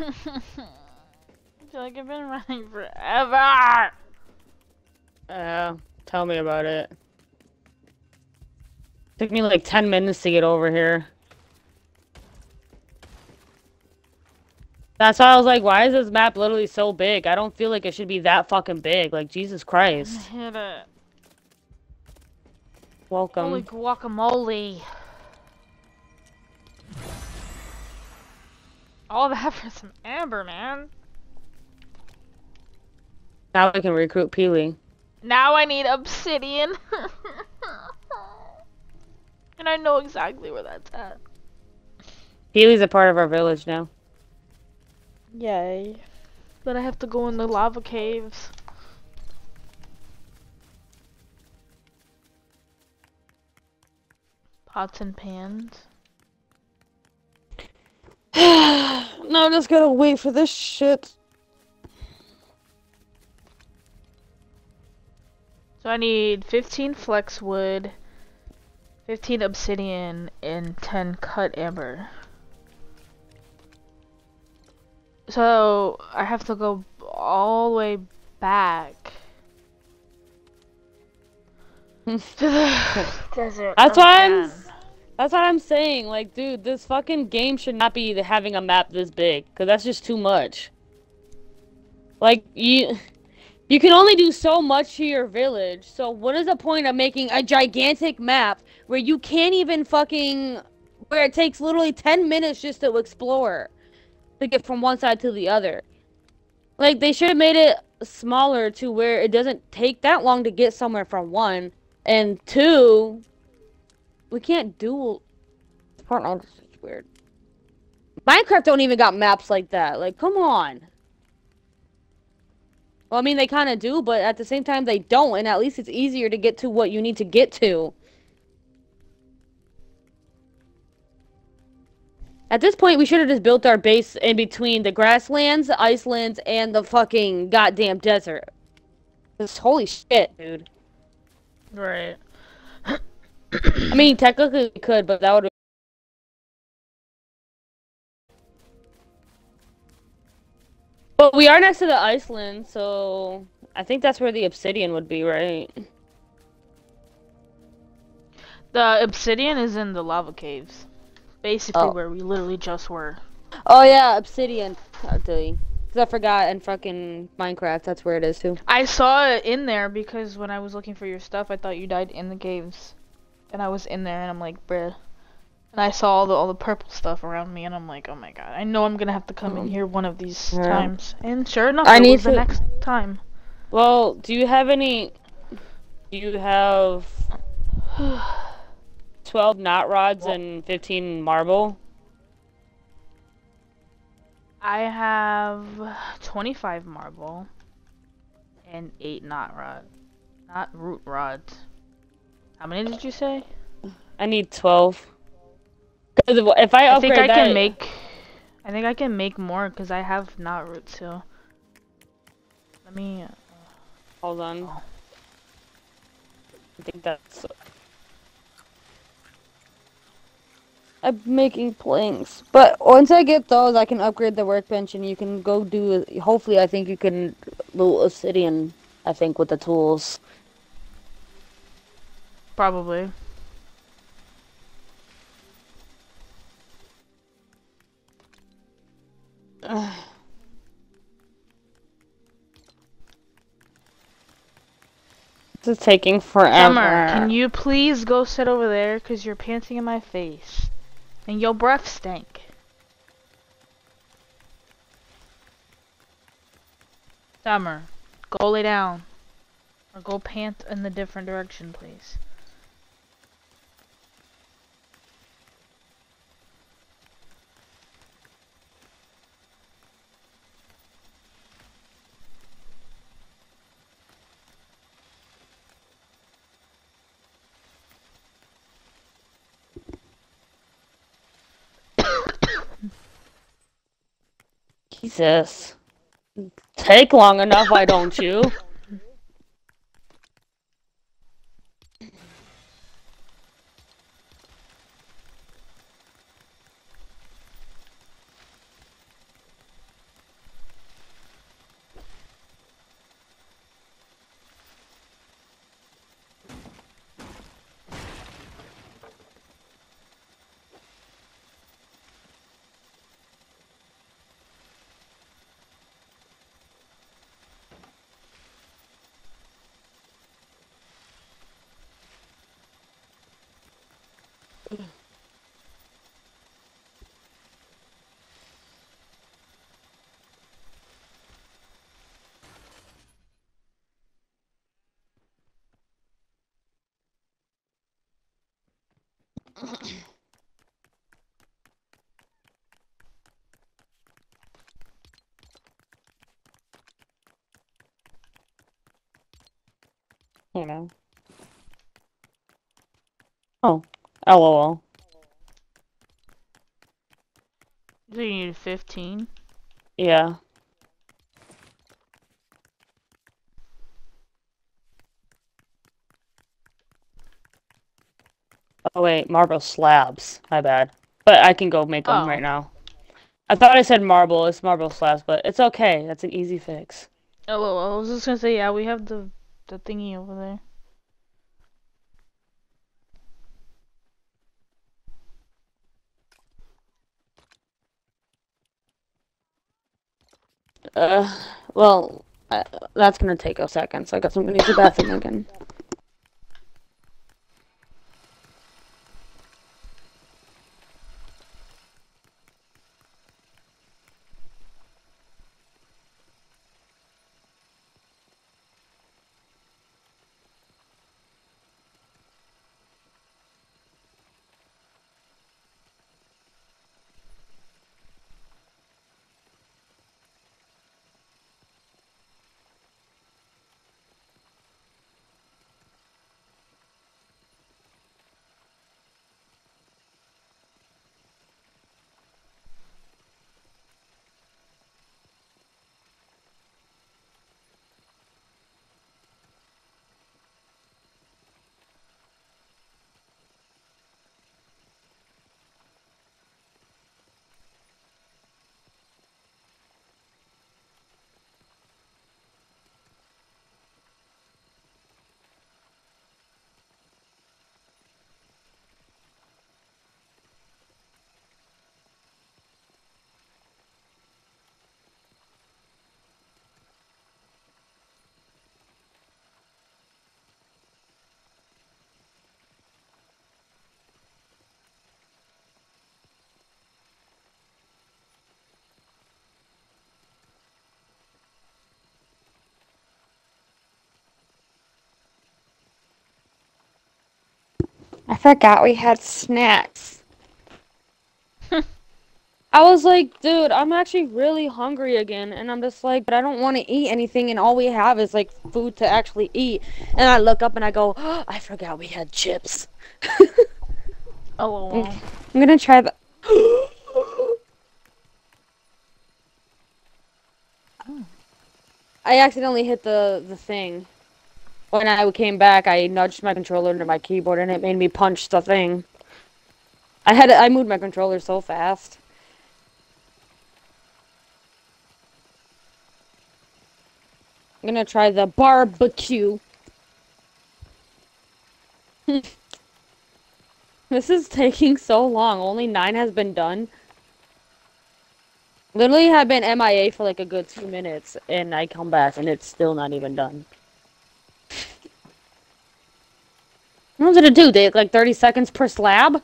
I feel like I've been running forever. Uh, tell me about it. Took me like 10 minutes to get over here. That's why I was like, why is this map literally so big? I don't feel like it should be that fucking big. Like, Jesus Christ. Hit it. Welcome. Holy guacamole. All that for some amber, man. Now we can recruit Peely. Now I need obsidian. and I know exactly where that's at. Peely's a part of our village now. Yay. Then I have to go in the lava caves. Pots and pans. no, I'm just gonna wait for this shit. So I need 15 flex wood, 15 obsidian, and 10 cut amber. So I have to go all the way back to the desert. That's why. That's what I'm saying. Like, dude, this fucking game should not be having a map this big, cause that's just too much. Like, you, you can only do so much to your village. So what is the point of making a gigantic map where you can't even fucking, where it takes literally ten minutes just to explore, to get from one side to the other. Like, they should have made it smaller to where it doesn't take that long to get somewhere from one, and two, we can't do Fortnite is weird. Minecraft don't even got maps like that. Like, come on. Well, I mean, they kind of do, but at the same time, they don't, and at least it's easier to get to what you need to get to. At this point, we should have just built our base in between the grasslands, the icelands, and the fucking goddamn desert. Holy shit, dude. Right. I mean, technically we could, but that would. But we are next to the Iceland, so I think that's where the obsidian would be, right? The obsidian is in the lava caves. Basically Oh. where we literally just were. Oh yeah, obsidian. Because I forgot in fucking Minecraft, that's where it is too. I saw it in there because when I was looking for your stuff, I thought you died in the caves. And I was in there and I'm like, bruh. And I saw all the all the purple stuff around me and I'm like, oh my god, I know I'm gonna have to come in Mm. here one of these Yeah. times. And sure enough, I it need was the to- next time. Well, do you have any? Do you have twelve knot rods and fifteen marble? I have 25 marble and 8 knot rod. Knot root rods. How many did you say? I need twelve. 'Cause if- I I think I that, can make. I think I can make more because I have knot roots too. Let me. Uh, Hold on. Oh. I think that's. I'm making planks, but once I get those, I can upgrade the workbench, and you can go do. Hopefully, I think you can do obsidian. I think with the tools. Probably. This is taking forever. Summer, can you please go sit over there? Because you're panting in my face. And your breath stank. Summer, go lay down. Or go pant in the different direction, please. Jesus. Take long enough, why don't you? you know. Oh, oh lol. So you need 15? Yeah. Oh wait, marble slabs. My bad. But I can go make them Oh. right now. I thought I said marble. It's marble slabs, but it's okay. That's an easy fix. Oh, well, I was just gonna say, yeah, we have the the thingy over there. Uh, well, uh, that's gonna take a second. So I guess I'm gonna use the bathroom again. I forgot we had snacks. I was like, dude, I'm actually really hungry again, and I'm just like, but I don't want to eat anything, and all we have is like food to actually eat. And I look up and I go, oh, I forgot we had chips. Oh, well, Okay. I'm gonna try the. I accidentally hit the the thing. When I came back, I nudged my controller into my keyboard, and it made me punch the thing. I had I moved my controller so fast. I'm gonna try the barbecue. this is taking so long. Only nine has been done. Literally have been MIA for like a good two minutes, and I come back and it's still not even done. What did it do? They like 30 seconds per slab?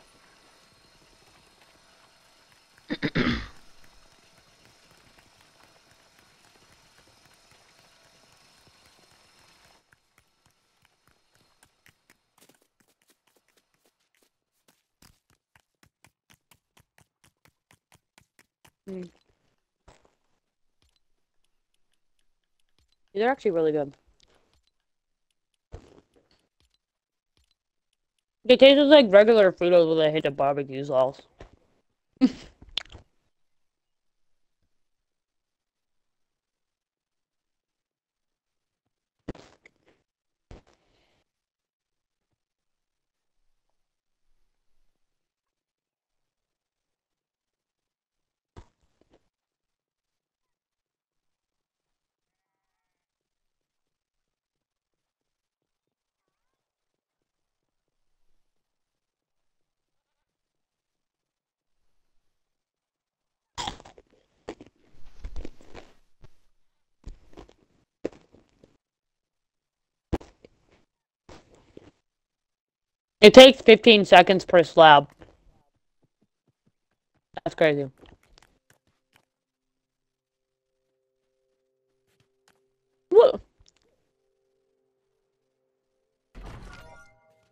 Hmm. They're actually really good. They tastes like regular Fritos with a hit of barbecue sauce. It takes 15 seconds per slab. That's crazy. What?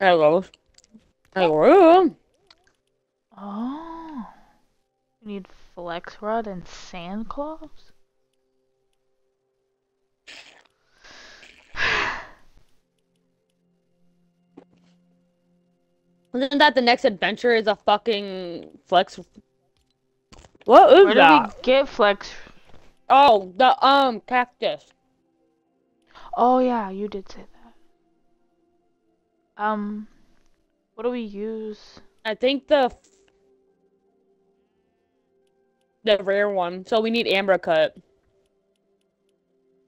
Hello. Hello. Oh. You need flex rod and sand claws? Isn't that the next adventure? Is a fucking flex? What is Where that? did we get Flex? Oh, the um cactus. Oh yeah, you did say that. Um, what do we use? I think the the rare one. So we need amber cut.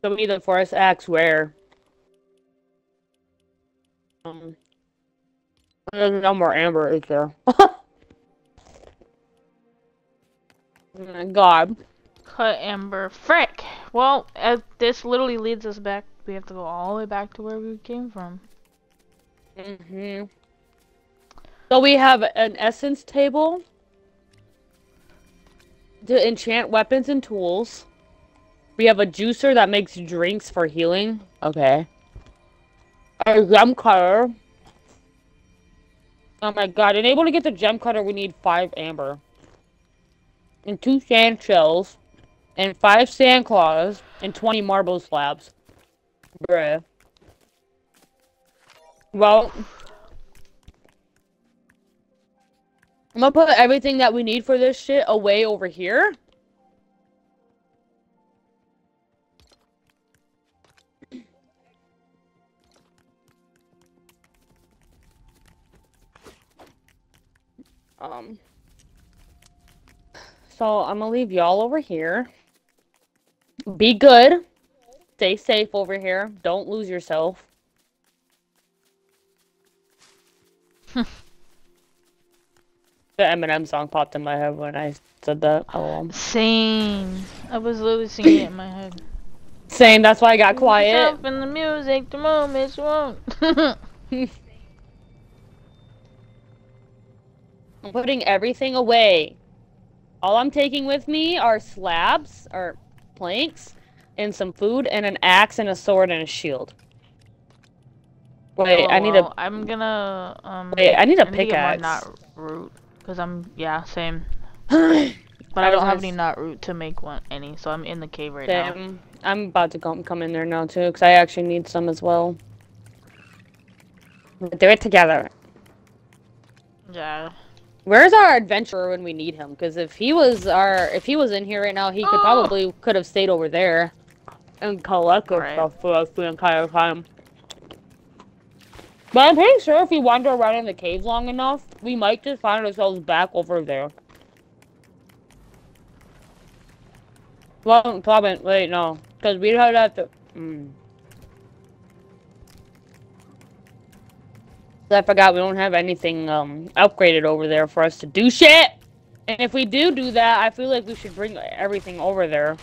So we need the forest axe rare. Um, there's no more amber, is there? oh my god. Cut Amber. Frick! Well, uh, this literally leads us back. We have to go all the way back to where we came from. hmm So we have an essence table to enchant weapons and tools. We have a juicer that makes drinks for healing. Okay. A gem cutter. Oh my god, and able to get the gem cutter, we need five amber. And two sand shells. And five sand claws. And 20 marble slabs. Bruh. Well, I'm gonna put everything that we need for this shit away over here. Um. So I'm gonna leave y'all over here. Be good. Stay safe over here. Don't lose yourself. The Eminem song popped in my head when I said that. Oh, Same. I was literally singing it in my head. same. That's why I got quiet. Yourself in the music, the moment you won't. I'm putting everything away. All I'm taking with me are slabs or planks and some food and an axe and a sword and a shield. Wait, Oh, I need well, a I'm gonna um. wait. I need a I need to get more pickaxe. knot root because I'm yeah same. Same. But I I, don't have any knot root to make one any, so I'm in the cave right now. I'm about to come come in there now too, because I actually need some as well. We'll do it together. Yeah. Where's our adventurer when we need him? Because if he was our, if he was in here right now, he could Oh. probably could have stayed over there and collected Right. stuff for us the entire time. But I'm pretty sure if we wander around in the cave long enough, we might just find ourselves back over there. Well, probably wait no, because we'd have to. Mm. I forgot we don't have anything um upgraded over there for us to do shit. And if we do do that, I feel like we should bring everything over there.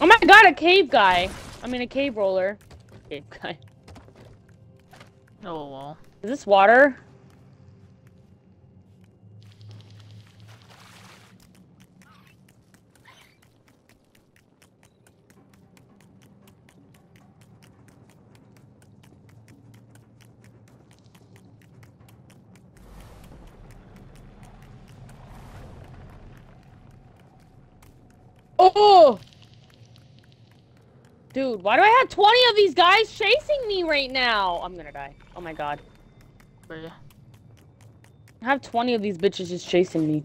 Oh my god, a cave guy. I mean, a cave roller. Cave guy. Oh well. Is this water? Oh! Dude, why do I have 20 of these guys chasing me right now? I'm gonna die. Oh my god. I have 20 of these bitches just chasing me.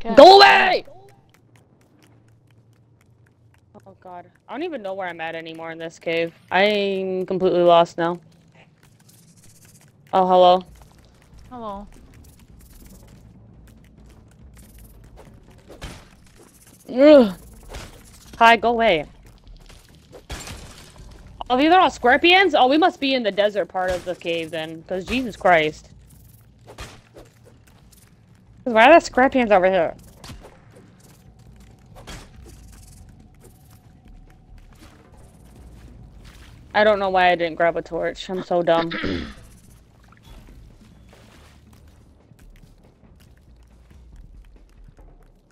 God Go away! Oh god. I don't even know where I'm at anymore in this cave. I'm completely lost now. Oh, hello. Hello. Ugh. Hi, go away. Oh, these are all scorpions? Oh, we must be in the desert part of the cave then, because Jesus Christ. Why are there scorpions over here? I don't know why I didn't grab a torch. I'm so dumb.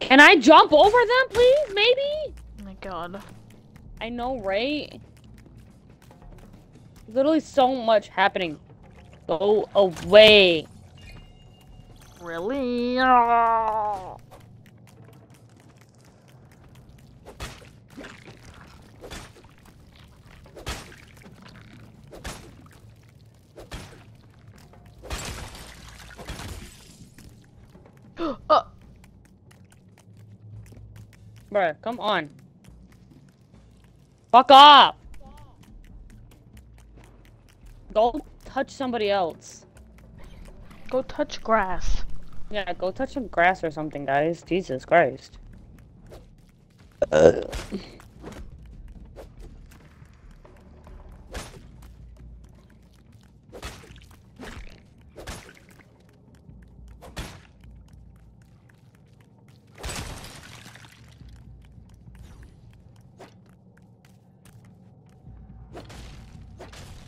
Can I jump over them, please? Maybe? Oh my god. I know, right? Literally so much happening. Go away. Really? oh, Bruh, come on. Fuck off! Go touch somebody else. go touch grass. Yeah, go touch some grass or something, guys. Jesus Christ. Is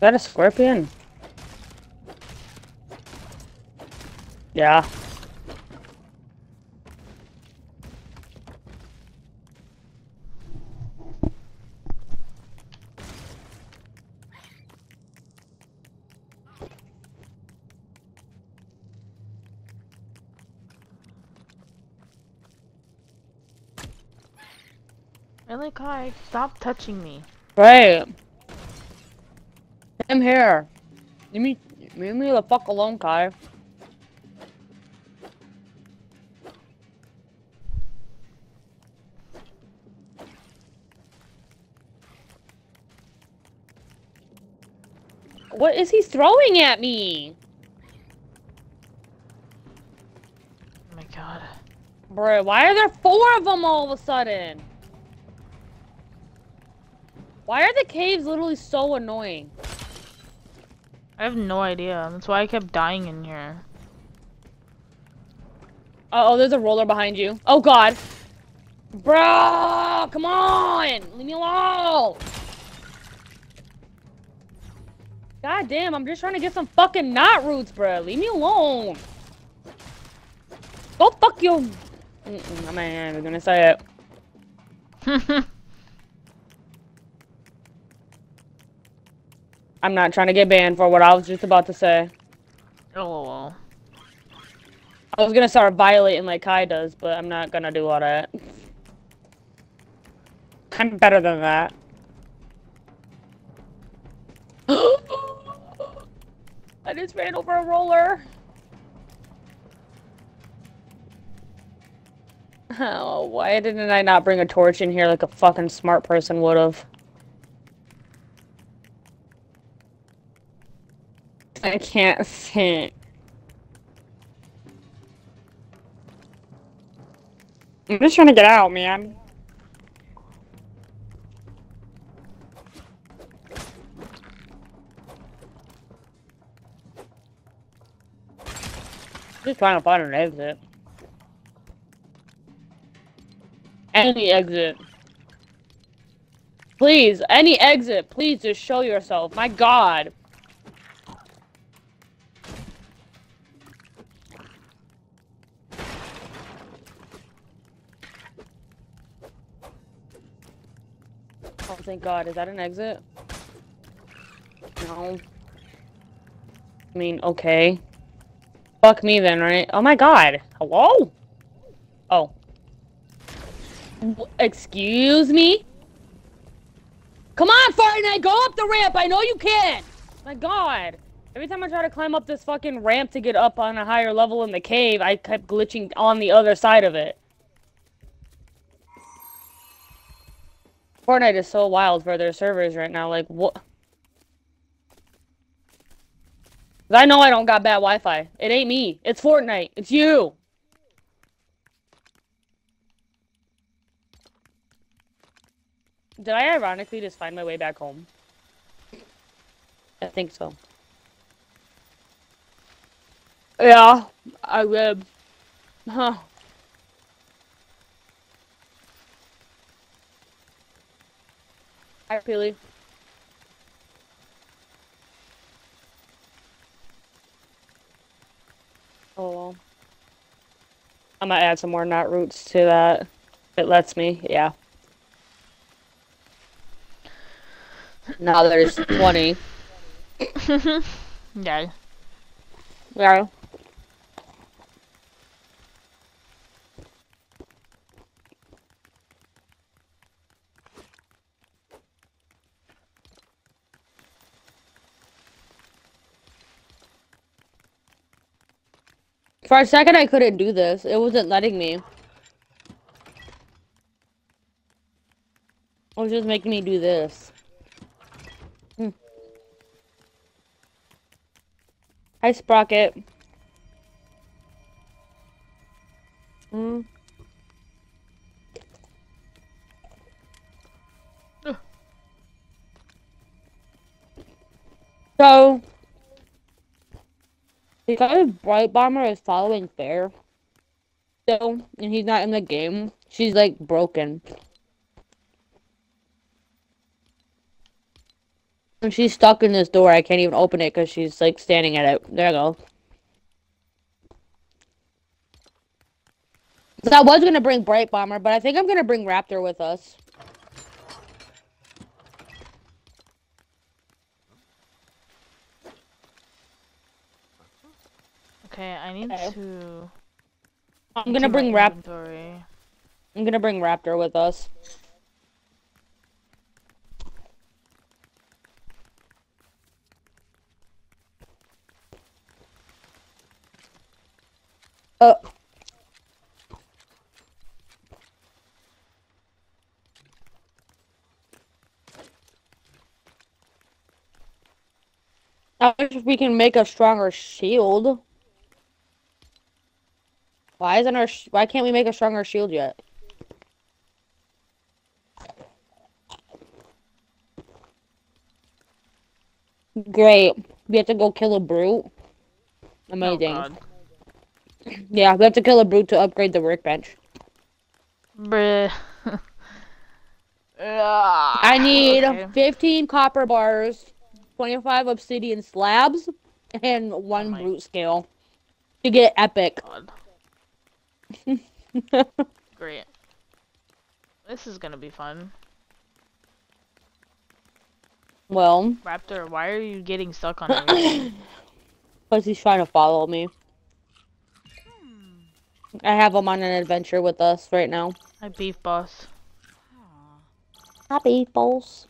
that a scorpion? Yeah. Really, Kai? Stop touching me. Right. I'm here. Leave me, leave me the fuck alone, Kai. What is he throwing at me? Oh my god. Bro, why are there four of them all of a sudden? Why are the caves literally so annoying? I have no idea. That's why I kept dying in here. Uh oh, there's a roller behind you. Oh god. Bro, come on! Leave me alone! God damn, I'm just trying to get some fucking knot roots, bro. Leave me alone. Go fuck your... Mm -mm, I'm not even gonna say it. I'm not trying to get banned for what I was just about to say. Oh, LOL. I was gonna start violating like Kai does, but I'm not gonna do all that. I'm better than that. I just ran over a roller. Oh, why didn't I not bring a torch in here like a fucking smart person would I can't see. I'm just trying to get out, man. Just trying to find an exit. Any exit. Please, any exit. Please just show yourself. My god. Thank god. Is that an exit? No. I mean, okay. Fuck me then, right? Oh my god. Hello? Oh. Excuse me? Come on, Fortnite! Go up the ramp! I know you can! My god. Every time I try to climb up this fucking ramp to get up on a higher level in the cave, I kept glitching on the other side of it. Fortnite is so wild for their servers right now. Like, what? I know I don't got bad Wi-Fi. It ain't me. It's Fortnite. It's you. Did I ironically just find my way back home? I think so. Yeah, I did. Huh. Hi, Peely. Oh well. I'm gonna add some more knot roots to that. It lets me, yeah. Now there's 20. yeah. Yeah. For a second, I couldn't do this. It wasn't letting me. It was just making me do this. Hmm. Hi, Sprocket. Hmm. Because Brite Bomber is following Fair, so and he's not in the game, she's like broken. And she's stuck in this door. I can't even open it because she's like standing at it. There I go. So I was gonna bring Brite Bomber, but I think I'm gonna bring Raptor with us. Okay, I need Okay. to. I'm gonna bring Raptor. I'm gonna bring Raptor with us. Uh. I wish we can make a stronger shield. Why isn't our sh why can't we make a stronger shield yet? Great. We have to go kill a brute. Oh, Amazing. God. yeah, we have to kill a brute to upgrade the workbench. Bruh. Ah, I need okay. 15 copper bars, 25 obsidian slabs, and one Oh brute scale to get epic. God. Great. This is gonna be fun. well, Raptor, why are you getting stuck on everything? because he's trying to follow me. I have him on an adventure with us right now. Hi, beef boss. Happy balls.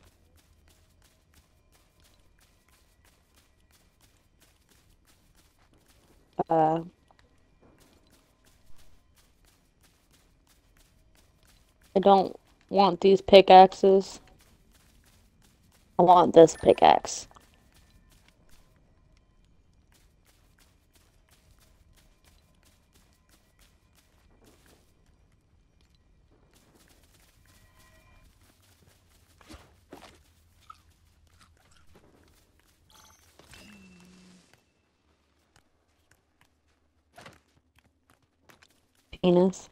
Uh. I don't want these pickaxes. I want this pickaxe. Penis.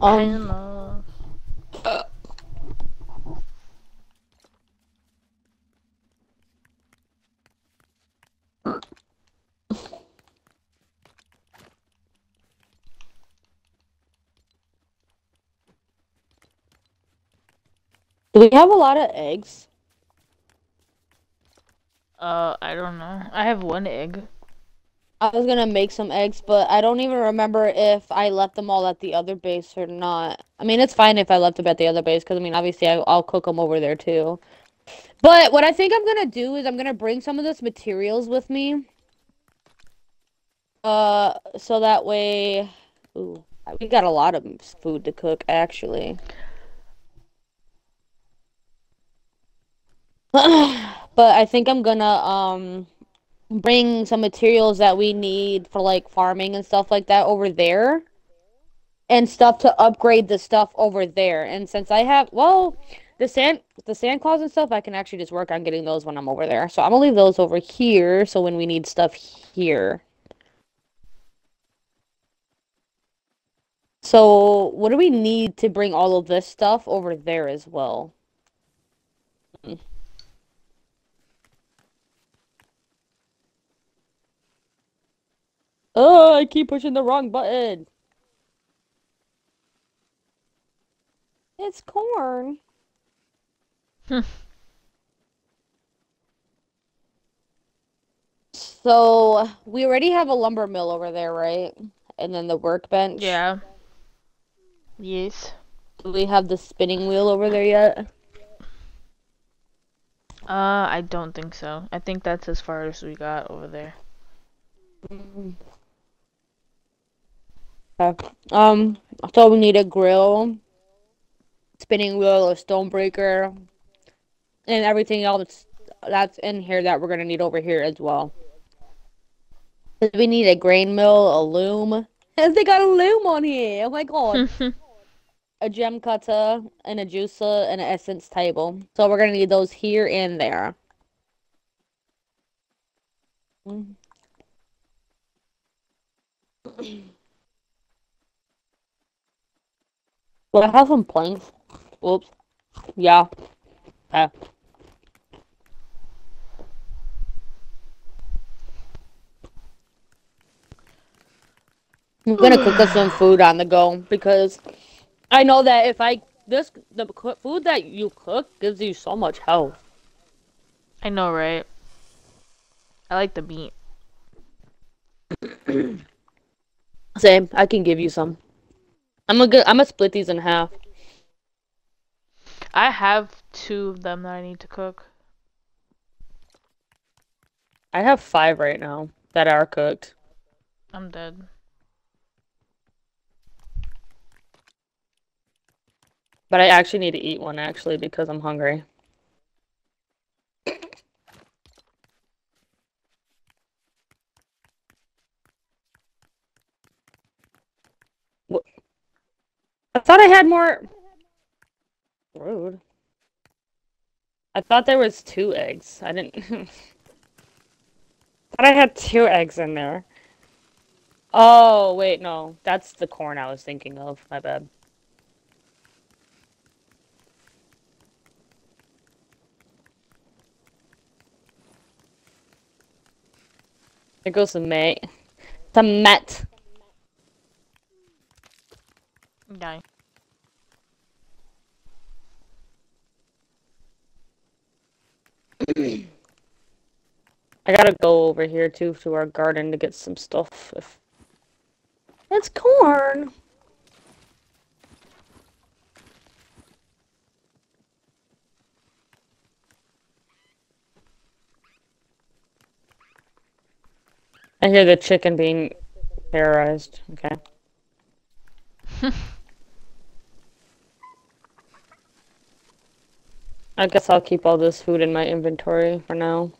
Um, Hello. do we have a lot of eggs? Uh, I don't know. I have one egg. I was gonna make some eggs, but I don't even remember if I left them all at the other base or not. I mean, it's fine if I left them at the other base, because I mean, obviously, I, I'll cook them over there too. But what I think I'm gonna do is I'm gonna bring some of this materials with me. Uh, so that way, ooh, we got a lot of food to cook actually. but I think I'm gonna um bring some materials that we need for like farming and stuff like that over there and stuff to upgrade the stuff over there. And since i have well the sand the sand claws and stuff i can actually just work on getting those when i'm over there. So i'm gonna leave those over here so when we need stuff here. So what do we need to bring all of this stuff over there as well hmm. Oh, I keep pushing the wrong button. It's corn. Hmm. So we already have a lumber mill over there, right? And then the workbench. Yeah. Yes. Do we have the spinning wheel over there yet? Uh, I don't think so. I think that's as far as we got over there. Okay. Um, so we need a grill, spinning wheel, a stone breaker, and everything else that's in here that we're gonna need over here as well. We need a grain mill, a loom. they got a loom on here. Oh my god. a gem cutter and a juicer and an essence table. So we're gonna need those here and there. I have some planks. Oops. Yeah. Okay. I'm gonna cook us some food on the go because I know that if I this the food that you cook gives you so much health. I know, right? I like the meat. Same. I can give you some. I'm gonna I'm gonna split these in half. I have two of them that I need to cook. I have five right now that are cooked. I'm dead. But I actually need to eat one actually because I'm hungry. I thought I had more. Rude. I thought there was two eggs. I didn't. thought I had two eggs in there. Oh, wait, no. That's the corn I was thinking of. My bad. There goes the mate. The met. No. I gotta go over here too to our garden to get some stuff. If it's corn. I hear the chicken being terrorized. Okay. I guess I'll keep all this food in my inventory for now.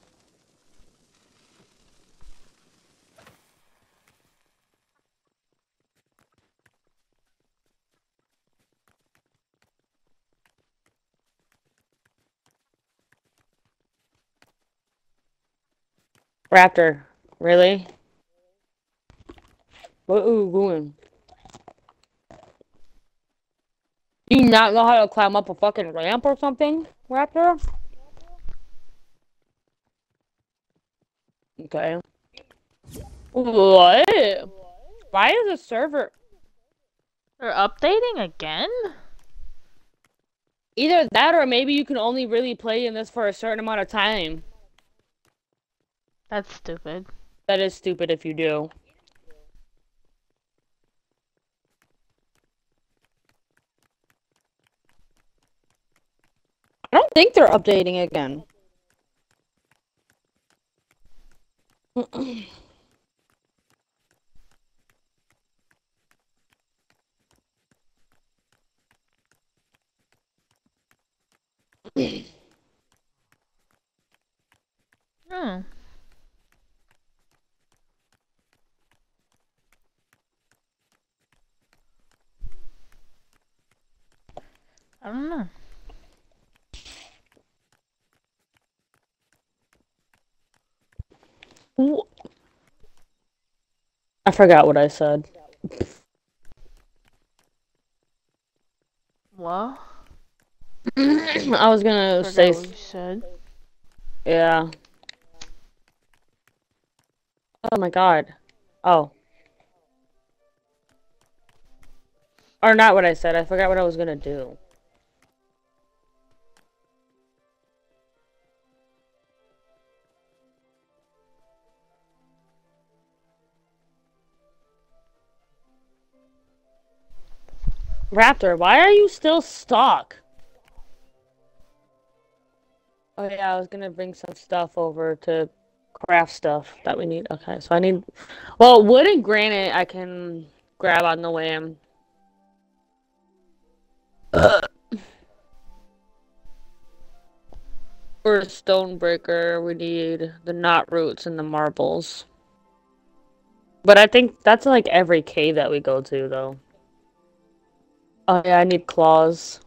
Raptor, really? What are you doing? Do you not know how to climb up a fucking ramp or something, Raptor? Okay. What? Why is the server... They're updating again? Either that or maybe you can only really play in this for a certain amount of time. That's stupid. That is stupid if you do. I don't think they're updating again. Hmm. I don't know. I forgot what I said. What? I was gonna Forgot say, what you said. yeah. Oh my god. Oh. Or not what I said, I forgot what I was gonna do. Raptor, why are you still stuck? Oh yeah, I was gonna bring some stuff over to craft stuff that we need. Okay, so I need, well, wood and granite I can grab on the way. For a stone breaker, we need the knot roots and the marbles. But I think that's like every cave that we go to, though. Oh yeah, I need claws.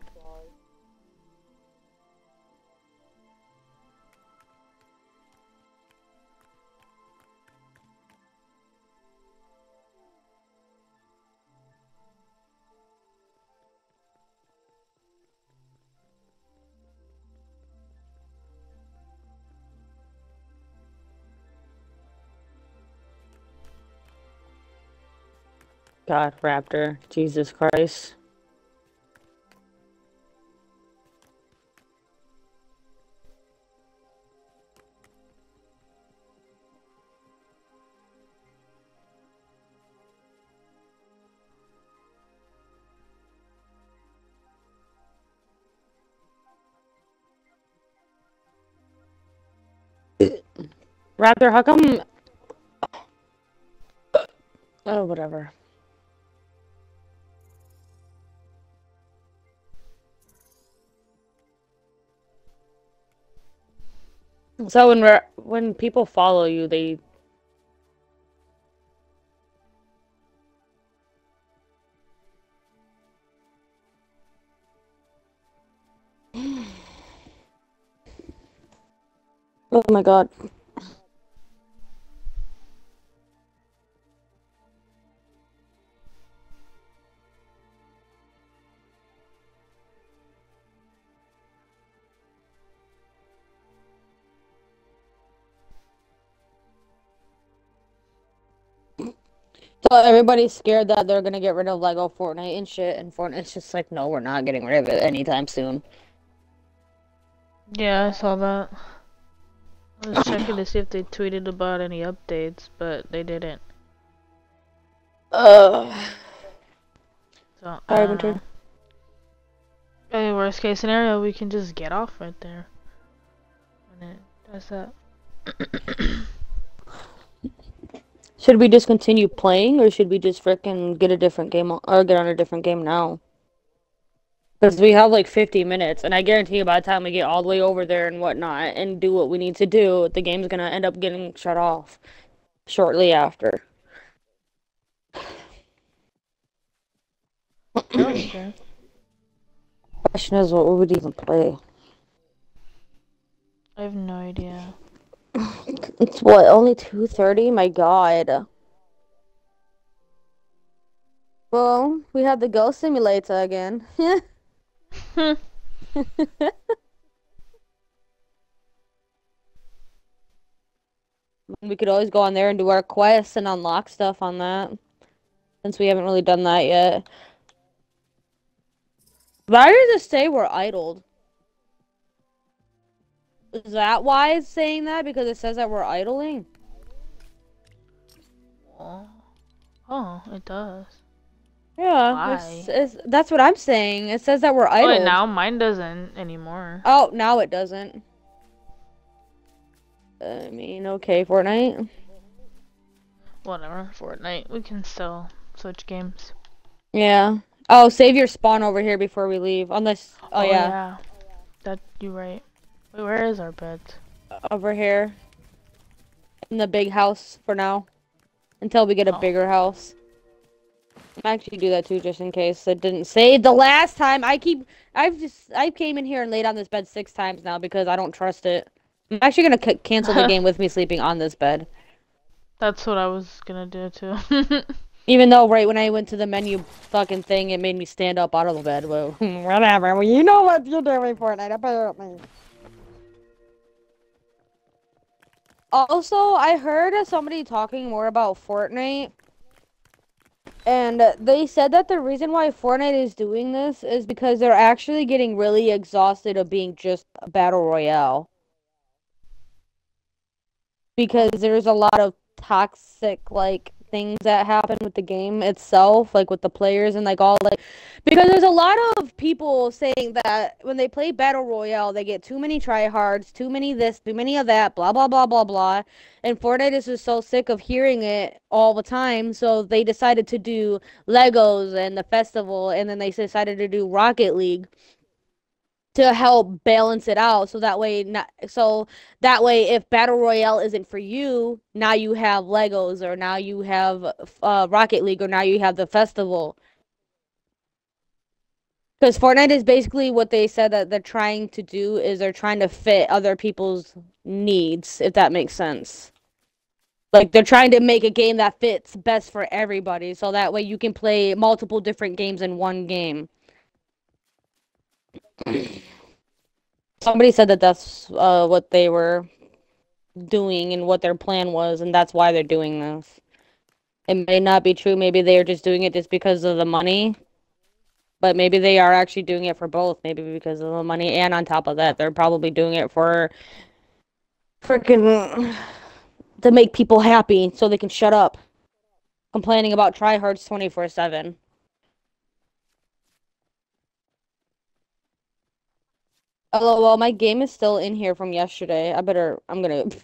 God, Raptor. Jesus Christ. Raptor, how come... Oh, whatever. So when we're, when people follow you, they Oh my god. So everybody's scared that they're gonna get rid of Lego Fortnite and shit, and Fortnite's just like, no, we're not getting rid of it anytime soon. Yeah, I saw that. I was checking to see if they tweeted about any updates, but they didn't. Uh. So, I Alright, don't Winter. know. Worst case scenario, we can just get off right there. When it does that. Should we just continue playing, or should we just frickin' get a different game, or get on a different game now? Because we have like 50 minutes, and I guarantee you by the time we get all the way over there and whatnot, and do what we need to do, the game's gonna end up getting shut off shortly after. okay. Question is, what we would even play? I have no idea. It's what, only 2.30? My god. Well, we have the Ghost Simulator again. we could always go on there and do our quests and unlock stuff on that. Since we haven't really done that yet. Why does it say we're idled? Is that why it's saying that? Because it says that we're idling? oh. oh, it does. Yeah, it's, it's, that's what I'm saying. It says that we're Oh, idle. wait, now mine doesn't anymore. Oh, now it doesn't. I mean, okay, Fortnite. Whatever, Fortnite. We can still switch games. Yeah. Oh, save your spawn over here before we leave. Unless, oh, oh yeah, That you're right. Wait, where is our bed? over here. In the big house for now. Until we get a Oh. bigger house. I actually do that too, just in case it didn't save the last time. I keep, I've just, I came in here and laid on this bed six times now because I don't trust it. I'm actually gonna c- cancel the game with me sleeping on this bed. That's what I was gonna do too. Even though right when I went to the menu fucking thing, it made me stand up out of the bed. Well, whatever. Well, you know what you're doing, Fortnite. Apparently. Also, I heard somebody talking more about Fortnite, and they said that the reason why Fortnite is doing this is because they're actually getting really exhausted of being just a battle royale. Because there's a lot of toxic like things that happen with the game itself, like with the players and like all like because there's a lot of people saying that when they play battle royale, they get too many tryhards, too many this, too many of that, blah blah blah blah blah. And Fortnite is just so sick of hearing it all the time, so they decided to do Legos and the festival, and then they decided to do Rocket League to help balance it out so that way not so that way if battle royale isn't for you now you have legos or now you have uh, rocket league or now you have the festival. Because fortnite is basically what they said that they're trying to do is they're trying to fit other people's needs if that makes sense. Like they're trying to make a game that fits best for everybody so that way you can play multiple different games in one game Somebody said that that's uh, what they were doing and what their plan was, and that's why they're doing this. It may not be true. Maybe they are just doing it just because of the money. But maybe they are actually doing it for both. Maybe because of the money, and on top of that, they're probably doing it for freaking to make people happy so they can shut up complaining about tryhards 24 7. Oh well, my game is still in here from yesterday. I better. I'm gonna.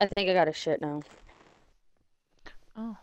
I think I got a shit now. Oh.